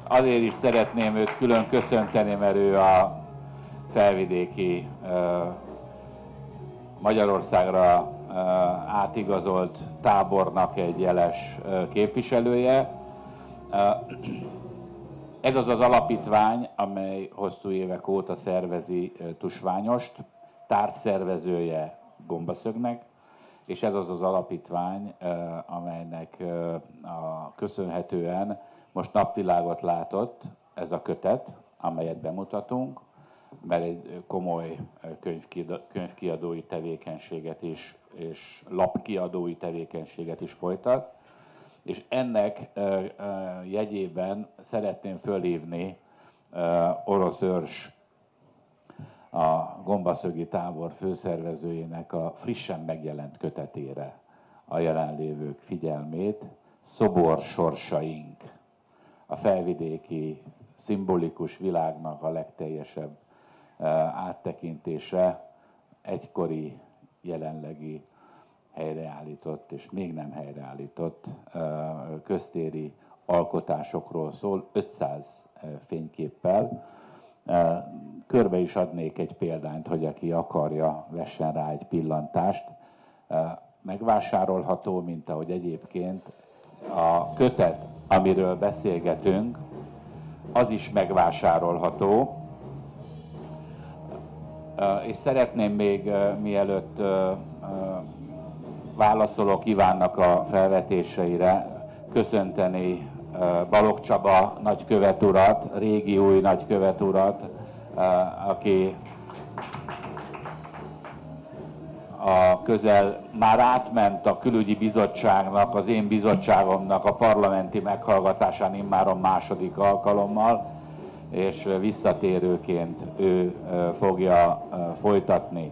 azért is szeretném őt külön köszönteni, mert ő a felvidéki Magyarországra átigazolt tábornak egy jeles képviselője. Ez az az alapítvány, amely hosszú évek óta szervezi Tusványost, tártszervezője Gombaszögnek, és ez az az alapítvány, amelynek a köszönhetően most napvilágot látott ez a kötet, amelyet bemutatunk, mert egy komoly könyvkiadói tevékenységet is, és lapkiadói tevékenységet is folytat és ennek jegyében szeretném fölhívni Orosz Őrs, a Gombaszögi tábor főszervezőjének a frissen megjelent kötetére a jelenlévők figyelmét, Szobor sorsaink, a felvidéki szimbolikus világnak a legteljesebb áttekintése egykori, jelenlegi helyreállított és még nem helyreállított köztéri alkotásokról szól, 500 fényképpel. Körbe is adnék egy példányt, hogy aki akarja, vessen rá egy pillantást. Megvásárolható, mint ahogy egyébként a kötet, amiről beszélgetünk, az is megvásárolható. És szeretném még mielőtt válaszolok Ivánnak a felvetéseire, köszönteni Balogh Csaba nagykövet urat, régi új nagykövet urat, aki a közel már átment a külügyi bizottságnak, az én bizottságomnak a parlamenti meghallgatásán immáron második alkalommal, és visszatérőként ő fogja folytatni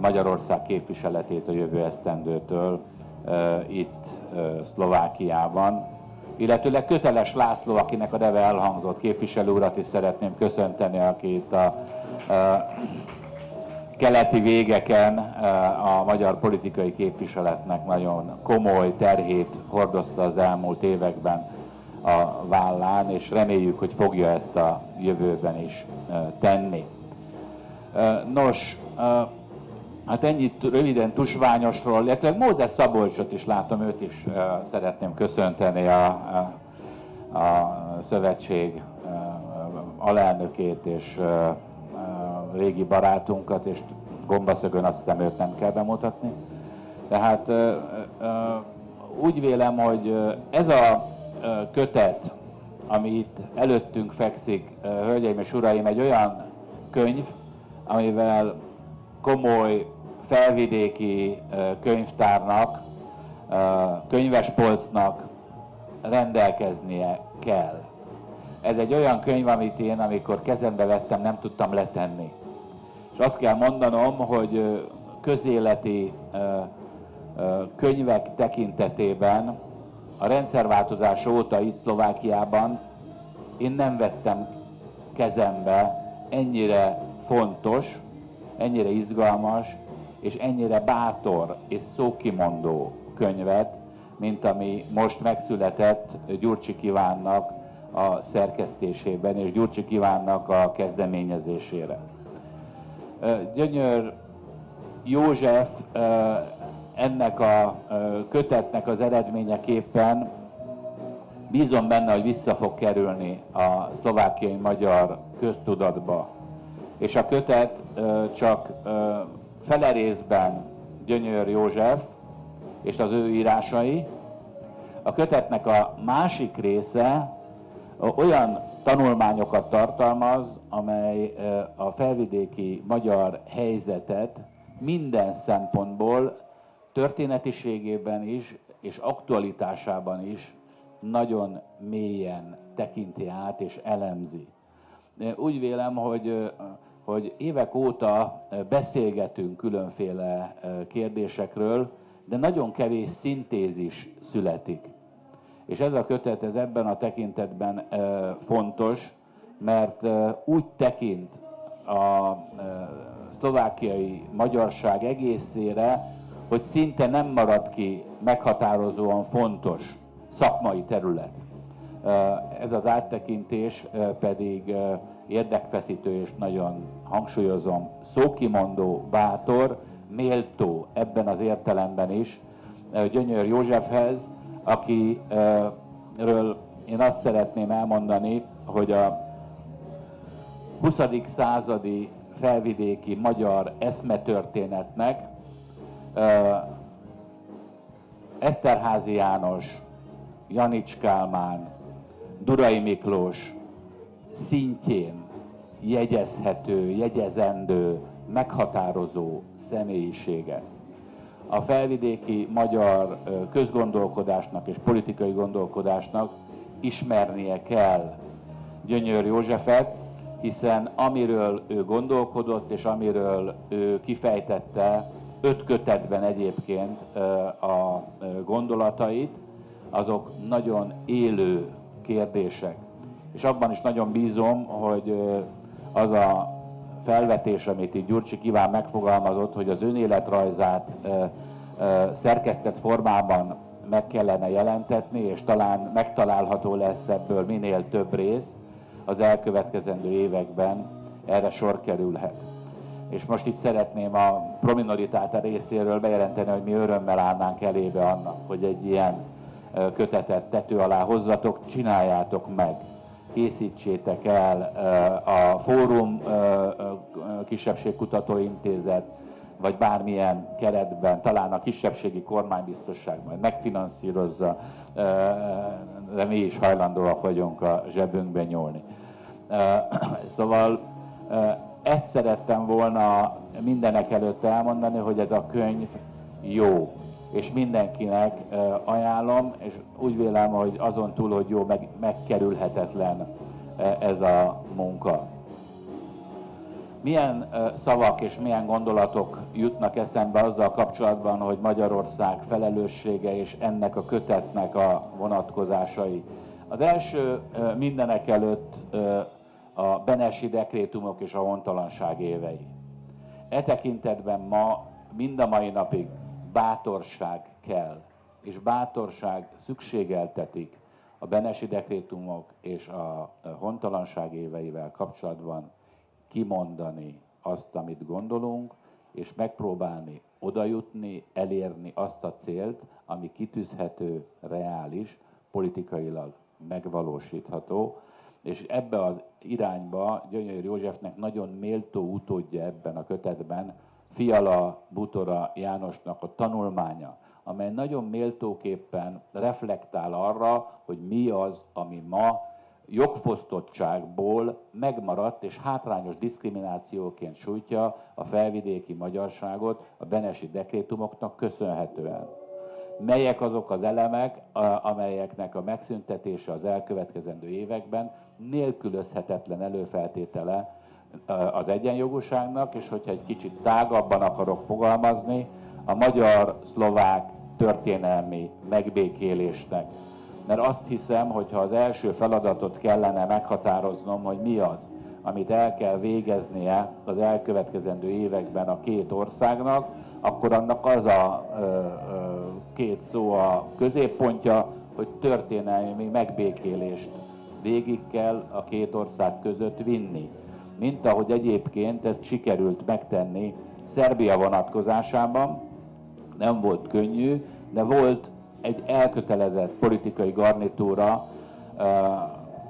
Magyarország képviseletét a jövő esztendőtől itt Szlovákiában. Illetőleg Köteles László, akinek a neve elhangzott képviselő urat is szeretném köszönteni, aki itt a, a keleti végeken a magyar politikai képviseletnek nagyon komoly terhét hordozta az elmúlt években a vállán, és reméljük, hogy fogja ezt a jövőben is tenni. Nos, hát ennyit röviden Tusványosról, illetve Mózes Szabolcsot is látom, őt is szeretném köszönteni a, a, szövetség alelnökét és régi barátunkat, és gombaszögön azt hiszem őt nem kell bemutatni. Tehát úgy vélem, hogy ez a kötet, ami itt előttünk fekszik, hölgyeim és uraim, egy olyan könyv, amivel komoly felvidéki könyvtárnak, könyvespolcnak rendelkeznie kell. Ez egy olyan könyv, amit én, amikor kezembe vettem, nem tudtam letenni. És azt kell mondanom, hogy közéleti könyvek tekintetében a rendszerváltozás óta itt Szlovákiában én nem vettem kezembe ennyire fontos, ennyire izgalmas, és ennyire bátor és szókimondó könyvet, mint ami most megszületett Gyurcsi Kívánnak a szerkesztésében, és Gyurcsi Kívánnak a kezdeményezésére. Gyönyör József ennek a kötetnek az eredményeképpen bízom benne, hogy vissza fog kerülni a szlovákiai magyar köztudatba. És a kötet csak fele részben Gyönyör József és az ő írásai. A kötetnek a másik része olyan tanulmányokat tartalmaz, amely a felvidéki magyar helyzetet minden szempontból történetiségében is és aktualitásában is nagyon mélyen tekinti át és elemzi. Úgy vélem, hogy, hogy évek óta beszélgetünk különféle kérdésekről, de nagyon kevés szintézis születik. És ez a kötet ez ebben a tekintetben fontos, mert úgy tekint a szlovákiai magyarság egészére, hogy szinte nem marad ki meghatározóan fontos szakmai terület. Ez az áttekintés pedig érdekfeszítő és nagyon hangsúlyozom, szókimondó, bátor, méltó ebben az értelemben is Gyönyör Józsefhez, akiről én azt szeretném elmondani, hogy a 20. századi felvidéki magyar eszmetörténetnek Eszterházi János, Janics Kálmán, Durai Miklós szintjén jegyezhető, jegyezendő, meghatározó személyisége. A felvidéki magyar közgondolkodásnak és politikai gondolkodásnak ismernie kell Gyönyör Józsefet, hiszen amiről ő gondolkodott és amiről ő kifejtette öt kötetben egyébként a gondolatait, azok nagyon élő kérdések. És abban is nagyon bízom, hogy az a felvetés, amit itt Gyurcsi kíván megfogalmazott, hogy az önéletrajzát szerkesztett formában meg kellene jelentetni, és talán megtalálható lesz ebből minél több rész, az elkövetkezendő években erre sor kerülhet. És most itt szeretném a prominoritáta részéről bejelenteni, hogy mi örömmel állnánk elébe annak, hogy egy ilyen kötetet tető alá hozzatok, csináljátok meg, készítsétek el a Fórum Kisebbségkutató Intézet, vagy bármilyen keretben, talán a kisebbségi kormánybiztosság majd megfinanszírozza, de mi is hajlandóak vagyunk a zsebünkbe nyúlni. Szóval ezt szerettem volna mindenek előtt elmondani, hogy ez a könyv jó, és mindenkinek ajánlom, és úgy vélem, hogy azon túl, hogy jó, meg, megkerülhetetlen ez a munka. Milyen szavak és milyen gondolatok jutnak eszembe azzal kapcsolatban, hogy Magyarország felelőssége és ennek a kötetnek a vonatkozásai? Az első mindenek előtt a Benesi dekrétumok és a hontalanság évei. E tekintetben ma, mind a mai napig bátorság kell, és bátorság szükségeltetik a Benesi dekrétumok és a hontalanság éveivel kapcsolatban kimondani azt, amit gondolunk, és megpróbálni odajutni, elérni azt a célt, ami kitűzhető, reális, politikailag megvalósítható, és ebbe az irányba Gyönyör Józsefnek nagyon méltó utódja ebben a kötetben, Fiala Butora Jánosnak a tanulmánya, amely nagyon méltóképpen reflektál arra, hogy mi az, ami ma jogfosztottságból megmaradt és hátrányos diszkriminációként sújtja a felvidéki magyarságot a benesi dekrétumoknak köszönhetően. Melyek azok az elemek, amelyeknek a megszüntetése az elkövetkezendő években nélkülözhetetlen előfeltétele az egyenjogúságnak, és hogyha egy kicsit tágabban akarok fogalmazni, a magyar-szlovák történelmi megbékélésnek mert azt hiszem, hogy ha az első feladatot kellene meghatároznom, hogy mi az, amit el kell végeznie az elkövetkezendő években a két országnak, akkor annak az a ö, ö, két szó a középpontja, hogy történelmi megbékélést végig kell a két ország között vinni. Mint ahogy egyébként ezt sikerült megtenni Szerbia vonatkozásában, nem volt könnyű, de volt egy elkötelezett politikai garnitúra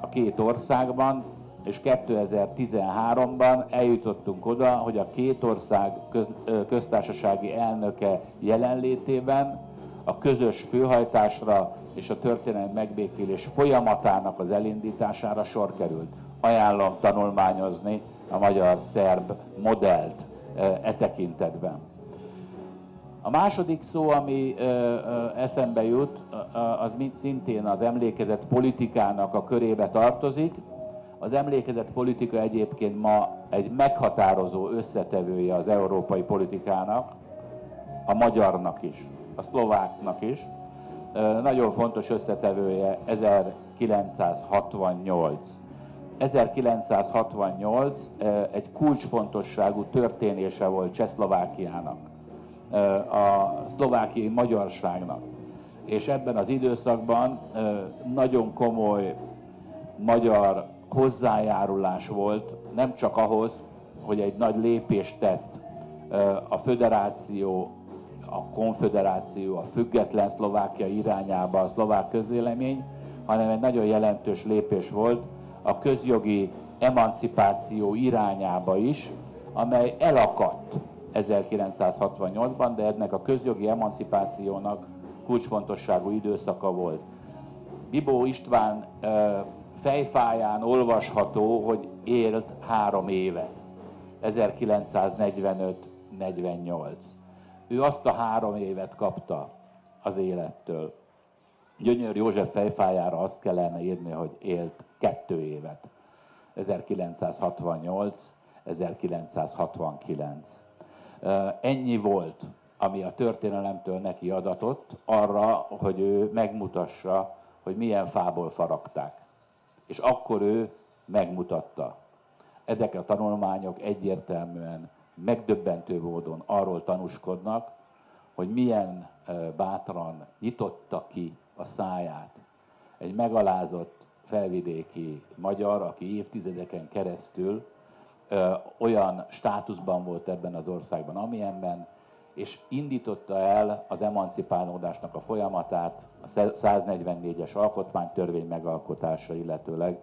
a két országban, és 2013-ban eljutottunk oda, hogy a két ország köz, köztársasági elnöke jelenlétében a közös főhajtásra és a történelmi megbékélés folyamatának az elindítására sor került. Ajánlom tanulmányozni a magyar-szerb modellt e tekintetben. A második szó, ami ö, ö, eszembe jut, az szintén az emlékezett politikának a körébe tartozik. Az emlékezett politika egyébként ma egy meghatározó összetevője az európai politikának, a magyarnak is, a szlováknak is. Nagyon fontos összetevője 1968. 1968 egy kulcsfontosságú történése volt Csehszlovákiának a szlovákiai magyarságnak. És ebben az időszakban nagyon komoly magyar hozzájárulás volt, nem csak ahhoz, hogy egy nagy lépést tett a föderáció, a konfederáció, a független Szlovákia irányába a szlovák közélemény, hanem egy nagyon jelentős lépés volt a közjogi emancipáció irányába is, amely elakadt 1968-ban, de ennek a közjogi emancipációnak kulcsfontosságú időszaka volt. Bibó István fejfáján olvasható, hogy élt három évet, 1945-48. Ő azt a három évet kapta az élettől. Gyönyör József fejfájára azt kellene írni, hogy élt kettő évet. 1968, 1969. Ennyi volt, ami a történelemtől neki adatott arra, hogy ő megmutassa, hogy milyen fából faragták. És akkor ő megmutatta. Ezek a tanulmányok egyértelműen megdöbbentő módon arról tanúskodnak, hogy milyen bátran nyitotta ki a száját egy megalázott felvidéki magyar, aki évtizedeken keresztül olyan státuszban volt ebben az országban, amilyenben, és indította el az emancipálódásnak a folyamatát, a 144-es alkotmánytörvény megalkotása, illetőleg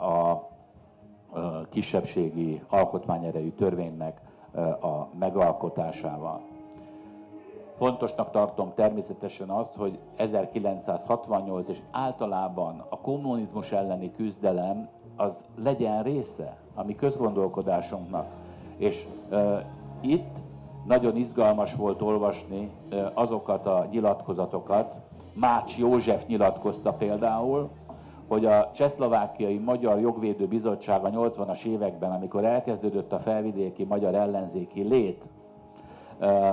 a kisebbségi alkotmányerejű törvénynek a megalkotásával. Fontosnak tartom természetesen azt, hogy 1968 és általában a kommunizmus elleni küzdelem az legyen része a mi közgondolkodásunknak. És uh, itt nagyon izgalmas volt olvasni uh, azokat a nyilatkozatokat, Mács József nyilatkozta például, hogy a Csehszlovákiai Magyar Jogvédő Bizottság a 80-as években, amikor elkezdődött a felvidéki magyar ellenzéki lét,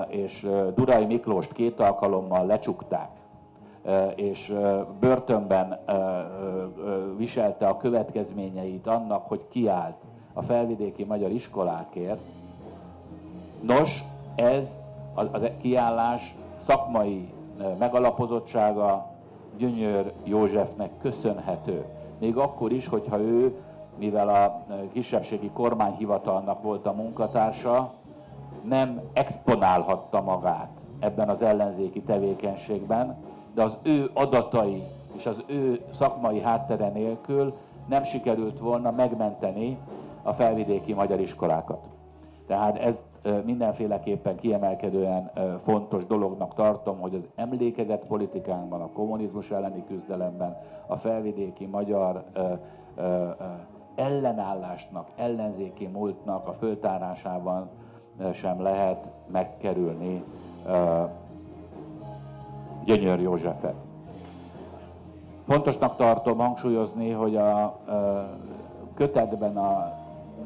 és Durai Miklóst két alkalommal lecsukták, és börtönben viselte a következményeit annak, hogy kiállt a felvidéki magyar iskolákért. Nos, ez a, a kiállás szakmai megalapozottsága Gyönyör Józsefnek köszönhető. Még akkor is, hogyha ő mivel a kisebbségi kormányhivatalnak volt a munkatársa, nem exponálhatta magát ebben az ellenzéki tevékenységben, de az ő adatai és az ő szakmai háttere nélkül nem sikerült volna megmenteni a felvidéki magyar iskolákat. Tehát ezt mindenféleképpen kiemelkedően fontos dolognak tartom, hogy az emlékezett politikánkban, a kommunizmus elleni küzdelemben, a felvidéki magyar ellenállásnak, ellenzéki múltnak a föltárásában sem lehet megkerülni Gyönyör Józsefet. Fontosnak tartom hangsúlyozni, hogy a kötetben a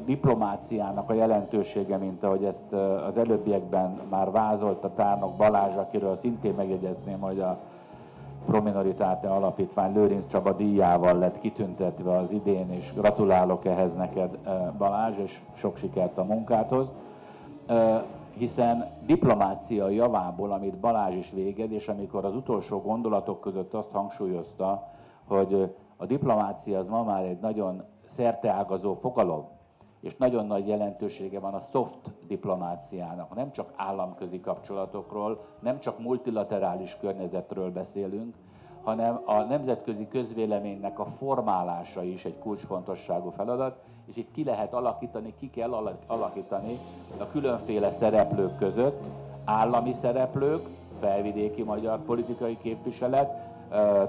diplomáciának a jelentősége, mint ahogy ezt az előbbiekben már vázolt a tárnok Balázs, akiről szintén megjegyezném, hogy a Prominoritáte Alapítvány Lőrinc Csaba díjával lett kitüntetve az idén, és gratulálok ehhez neked Balázs, és sok sikert a munkáthoz hiszen diplomácia javából, amit Balázs is véged, és amikor az utolsó gondolatok között azt hangsúlyozta, hogy a diplomácia az ma már egy nagyon szerteágazó fogalom, és nagyon nagy jelentősége van a soft diplomáciának. Nem csak államközi kapcsolatokról, nem csak multilaterális környezetről beszélünk, hanem a nemzetközi közvéleménynek a formálása is egy kulcsfontosságú feladat, és itt ki lehet alakítani, ki kell alakítani a különféle szereplők között, állami szereplők, felvidéki magyar politikai képviselet,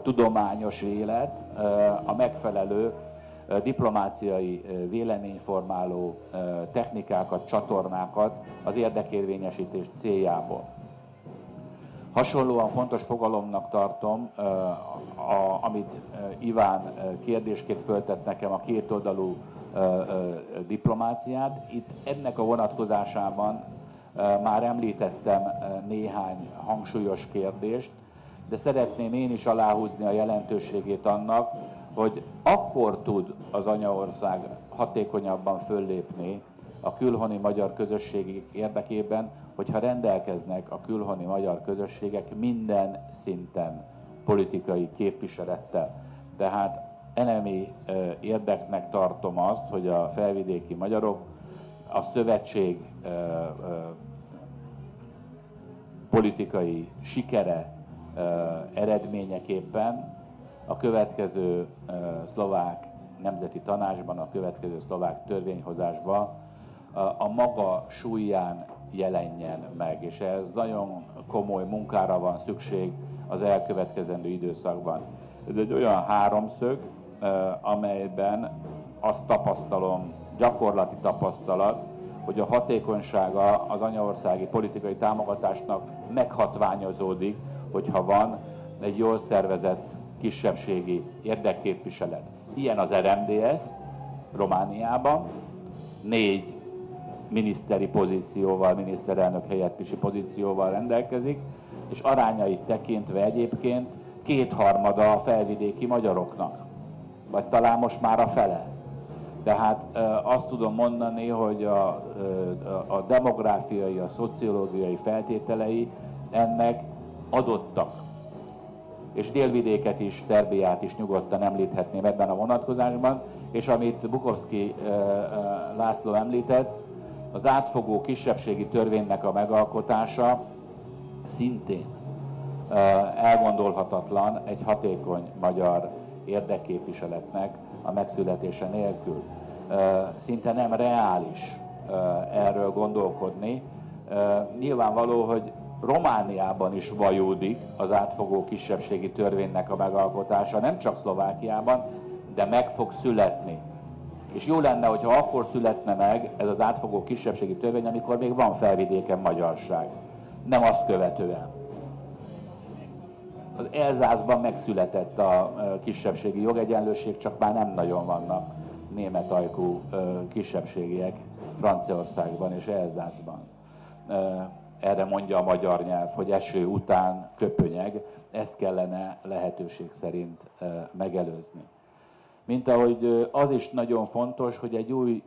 tudományos élet, a megfelelő diplomáciai véleményformáló technikákat, csatornákat az érdekérvényesítés céljából. Hasonlóan fontos fogalomnak tartom, a, amit Iván kérdésként föltett nekem a kétoldalú diplomáciát. Itt ennek a vonatkozásában már említettem néhány hangsúlyos kérdést, de szeretném én is aláhúzni a jelentőségét annak, hogy akkor tud az anyaország hatékonyabban föllépni a külhoni magyar közösségi érdekében, hogyha rendelkeznek a külhoni magyar közösségek minden szinten politikai képviselettel. Tehát enemi érdeknek tartom azt, hogy a felvidéki magyarok a szövetség politikai sikere eredményeképpen a következő szlovák nemzeti tanácsban, a következő szlovák törvényhozásban a maga súlyán jelenjen meg, és ez nagyon komoly munkára van szükség az elkövetkezendő időszakban. Ez egy olyan háromszög, amelyben azt tapasztalom, gyakorlati tapasztalat, hogy a hatékonysága az anyaországi politikai támogatásnak meghatványozódik, hogyha van egy jól szervezett kisebbségi érdekképviselet. Ilyen az RMDS Romániában, négy miniszteri pozícióval, miniszterelnök helyettesi pozícióval rendelkezik, és arányait tekintve egyébként kétharmada a felvidéki magyaroknak, vagy talán most már a fele. Tehát azt tudom mondani, hogy a, a demográfiai, a szociológiai feltételei ennek adottak. És délvidéket is, Szerbiát is nyugodtan említhetném ebben a vonatkozásban, és amit Bukovski László említett, az átfogó kisebbségi törvénynek a megalkotása szintén elgondolhatatlan egy hatékony magyar érdekképviseletnek a megszületése nélkül. Szinte nem reális erről gondolkodni. Nyilvánvaló, hogy Romániában is vajódik az átfogó kisebbségi törvénynek a megalkotása, nem csak Szlovákiában, de meg fog születni. És jó lenne, hogyha akkor születne meg ez az átfogó kisebbségi törvény, amikor még van felvidéken magyarság. Nem azt követően. Az Elzászban megszületett a kisebbségi jogegyenlőség, csak már nem nagyon vannak német ajkú kisebbségiek Franciaországban és Elzászban. Erre mondja a magyar nyelv, hogy eső után köpönyeg, ezt kellene lehetőség szerint megelőzni. Mint ahogy az is nagyon fontos, hogy egy új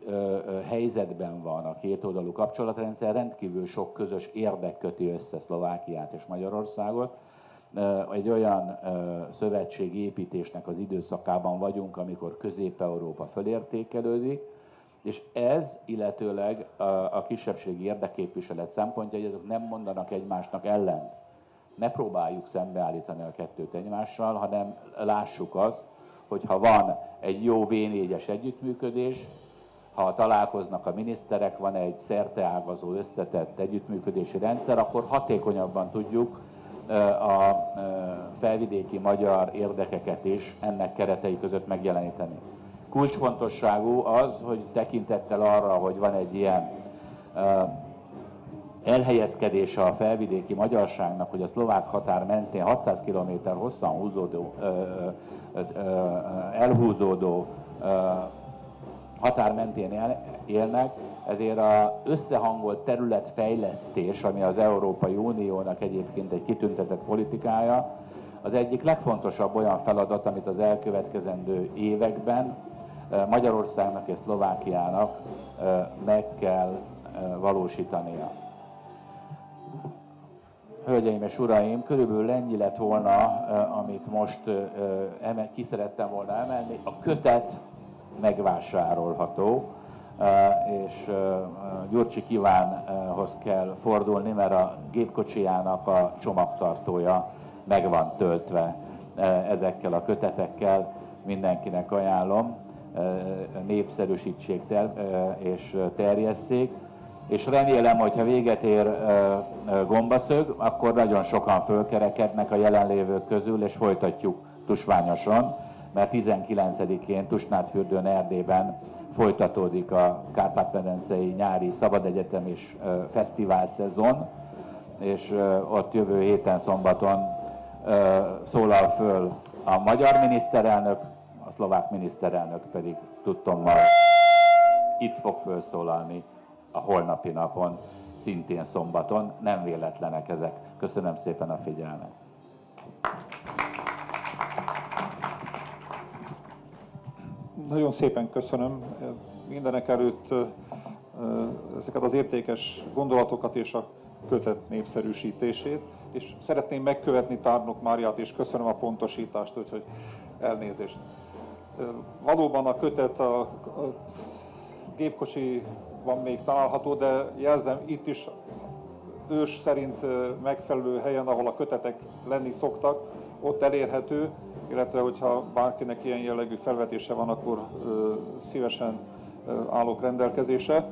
helyzetben van a kétoldalú kapcsolatrendszer, rendkívül sok közös érdek köti össze Szlovákiát és Magyarországot, egy olyan szövetségépítésnek az időszakában vagyunk, amikor Közép-Európa fölértékelődik, és ez, illetőleg a, kisebbségi érdekképviselet szempontja, hogy azok nem mondanak egymásnak ellen. Ne próbáljuk szembeállítani a kettőt egymással, hanem lássuk azt, hogy ha van egy jó V4-es együttműködés, ha találkoznak a miniszterek, van egy szerteágazó összetett együttműködési rendszer, akkor hatékonyabban tudjuk a felvidéki magyar érdekeket is ennek keretei között megjeleníteni. Kulcsfontosságú az, hogy tekintettel arra, hogy van egy ilyen elhelyezkedése a felvidéki magyarságnak, hogy a szlovák határ mentén 600 km hosszan húzódó, elhúzódó határ mentén élnek, ezért az összehangolt területfejlesztés, ami az Európai Uniónak egyébként egy kitüntetett politikája, az egyik legfontosabb olyan feladat, amit az elkövetkezendő években Magyarországnak és Szlovákiának meg kell valósítania. Hölgyeim és uraim, körülbelül ennyi lett volna, amit most ki szerettem volna emelni. A kötet megvásárolható, és Gyurcsi Kívánhoz kell fordulni, mert a gépkocsijának a csomagtartója meg van töltve ezekkel a kötetekkel. Mindenkinek ajánlom, népszerűsítsék és terjesszék és remélem, hogy ha véget ér gombaszög, akkor nagyon sokan fölkerekednek a jelenlévők közül, és folytatjuk tusványosan, mert 19-én Tusnádfürdőn Erdélyben folytatódik a Kárpát-medencei nyári szabadegyetem és fesztivál szezon, és ott jövő héten szombaton szólal föl a magyar miniszterelnök, a szlovák miniszterelnök pedig tudtommal itt fog felszólalni a holnapi napon, szintén szombaton. Nem véletlenek ezek. Köszönöm szépen a figyelmet. Nagyon szépen köszönöm mindenek előtt ezeket az értékes gondolatokat és a kötet népszerűsítését, és szeretném megkövetni Tárnok Máriát, és köszönöm a pontosítást, úgyhogy elnézést. Valóban a kötet a, gépkocsi van még található, de jelzem, itt is ős szerint megfelelő helyen, ahol a kötetek lenni szoktak, ott elérhető, illetve hogyha bárkinek ilyen jellegű felvetése van, akkor szívesen állok rendelkezésre.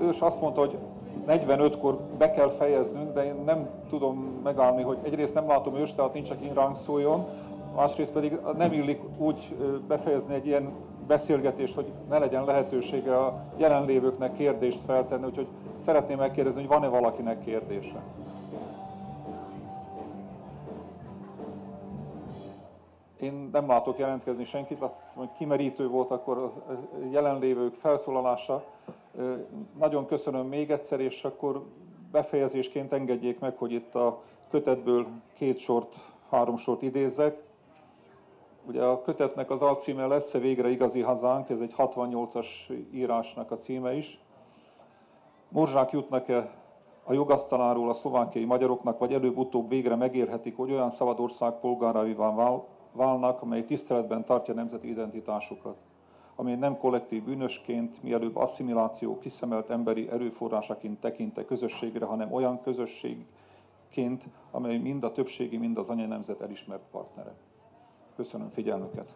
Ős azt mondta, hogy 45-kor be kell fejeznünk, de én nem tudom megállni, hogy egyrészt nem látom ős, tehát nincs, aki ránk szóljon, másrészt pedig nem illik úgy befejezni egy ilyen beszélgetést, hogy ne legyen lehetősége a jelenlévőknek kérdést feltenni, úgyhogy szeretném megkérdezni, hogy van-e valakinek kérdése. Én nem látok jelentkezni senkit, azt hogy kimerítő volt akkor a jelenlévők felszólalása. Nagyon köszönöm még egyszer, és akkor befejezésként engedjék meg, hogy itt a kötetből két sort, három sort idézzek. Ugye a kötetnek az alcíme lesz-e végre igazi hazánk, ez egy 68-as írásnak a címe is. Morzsák jutnak-e a jogasztaláról a szlovákiai magyaroknak, vagy előbb-utóbb végre megérhetik, hogy olyan szabad ország polgáraivá válnak, amely tiszteletben tartja nemzeti identitásukat, amely nem kollektív bűnösként, mielőbb asszimiláció kiszemelt emberi erőforrásaként tekinte közösségre, hanem olyan közösségként, amely mind a többségi, mind az anyanemzet elismert partnere. Köszönöm figyelmüket!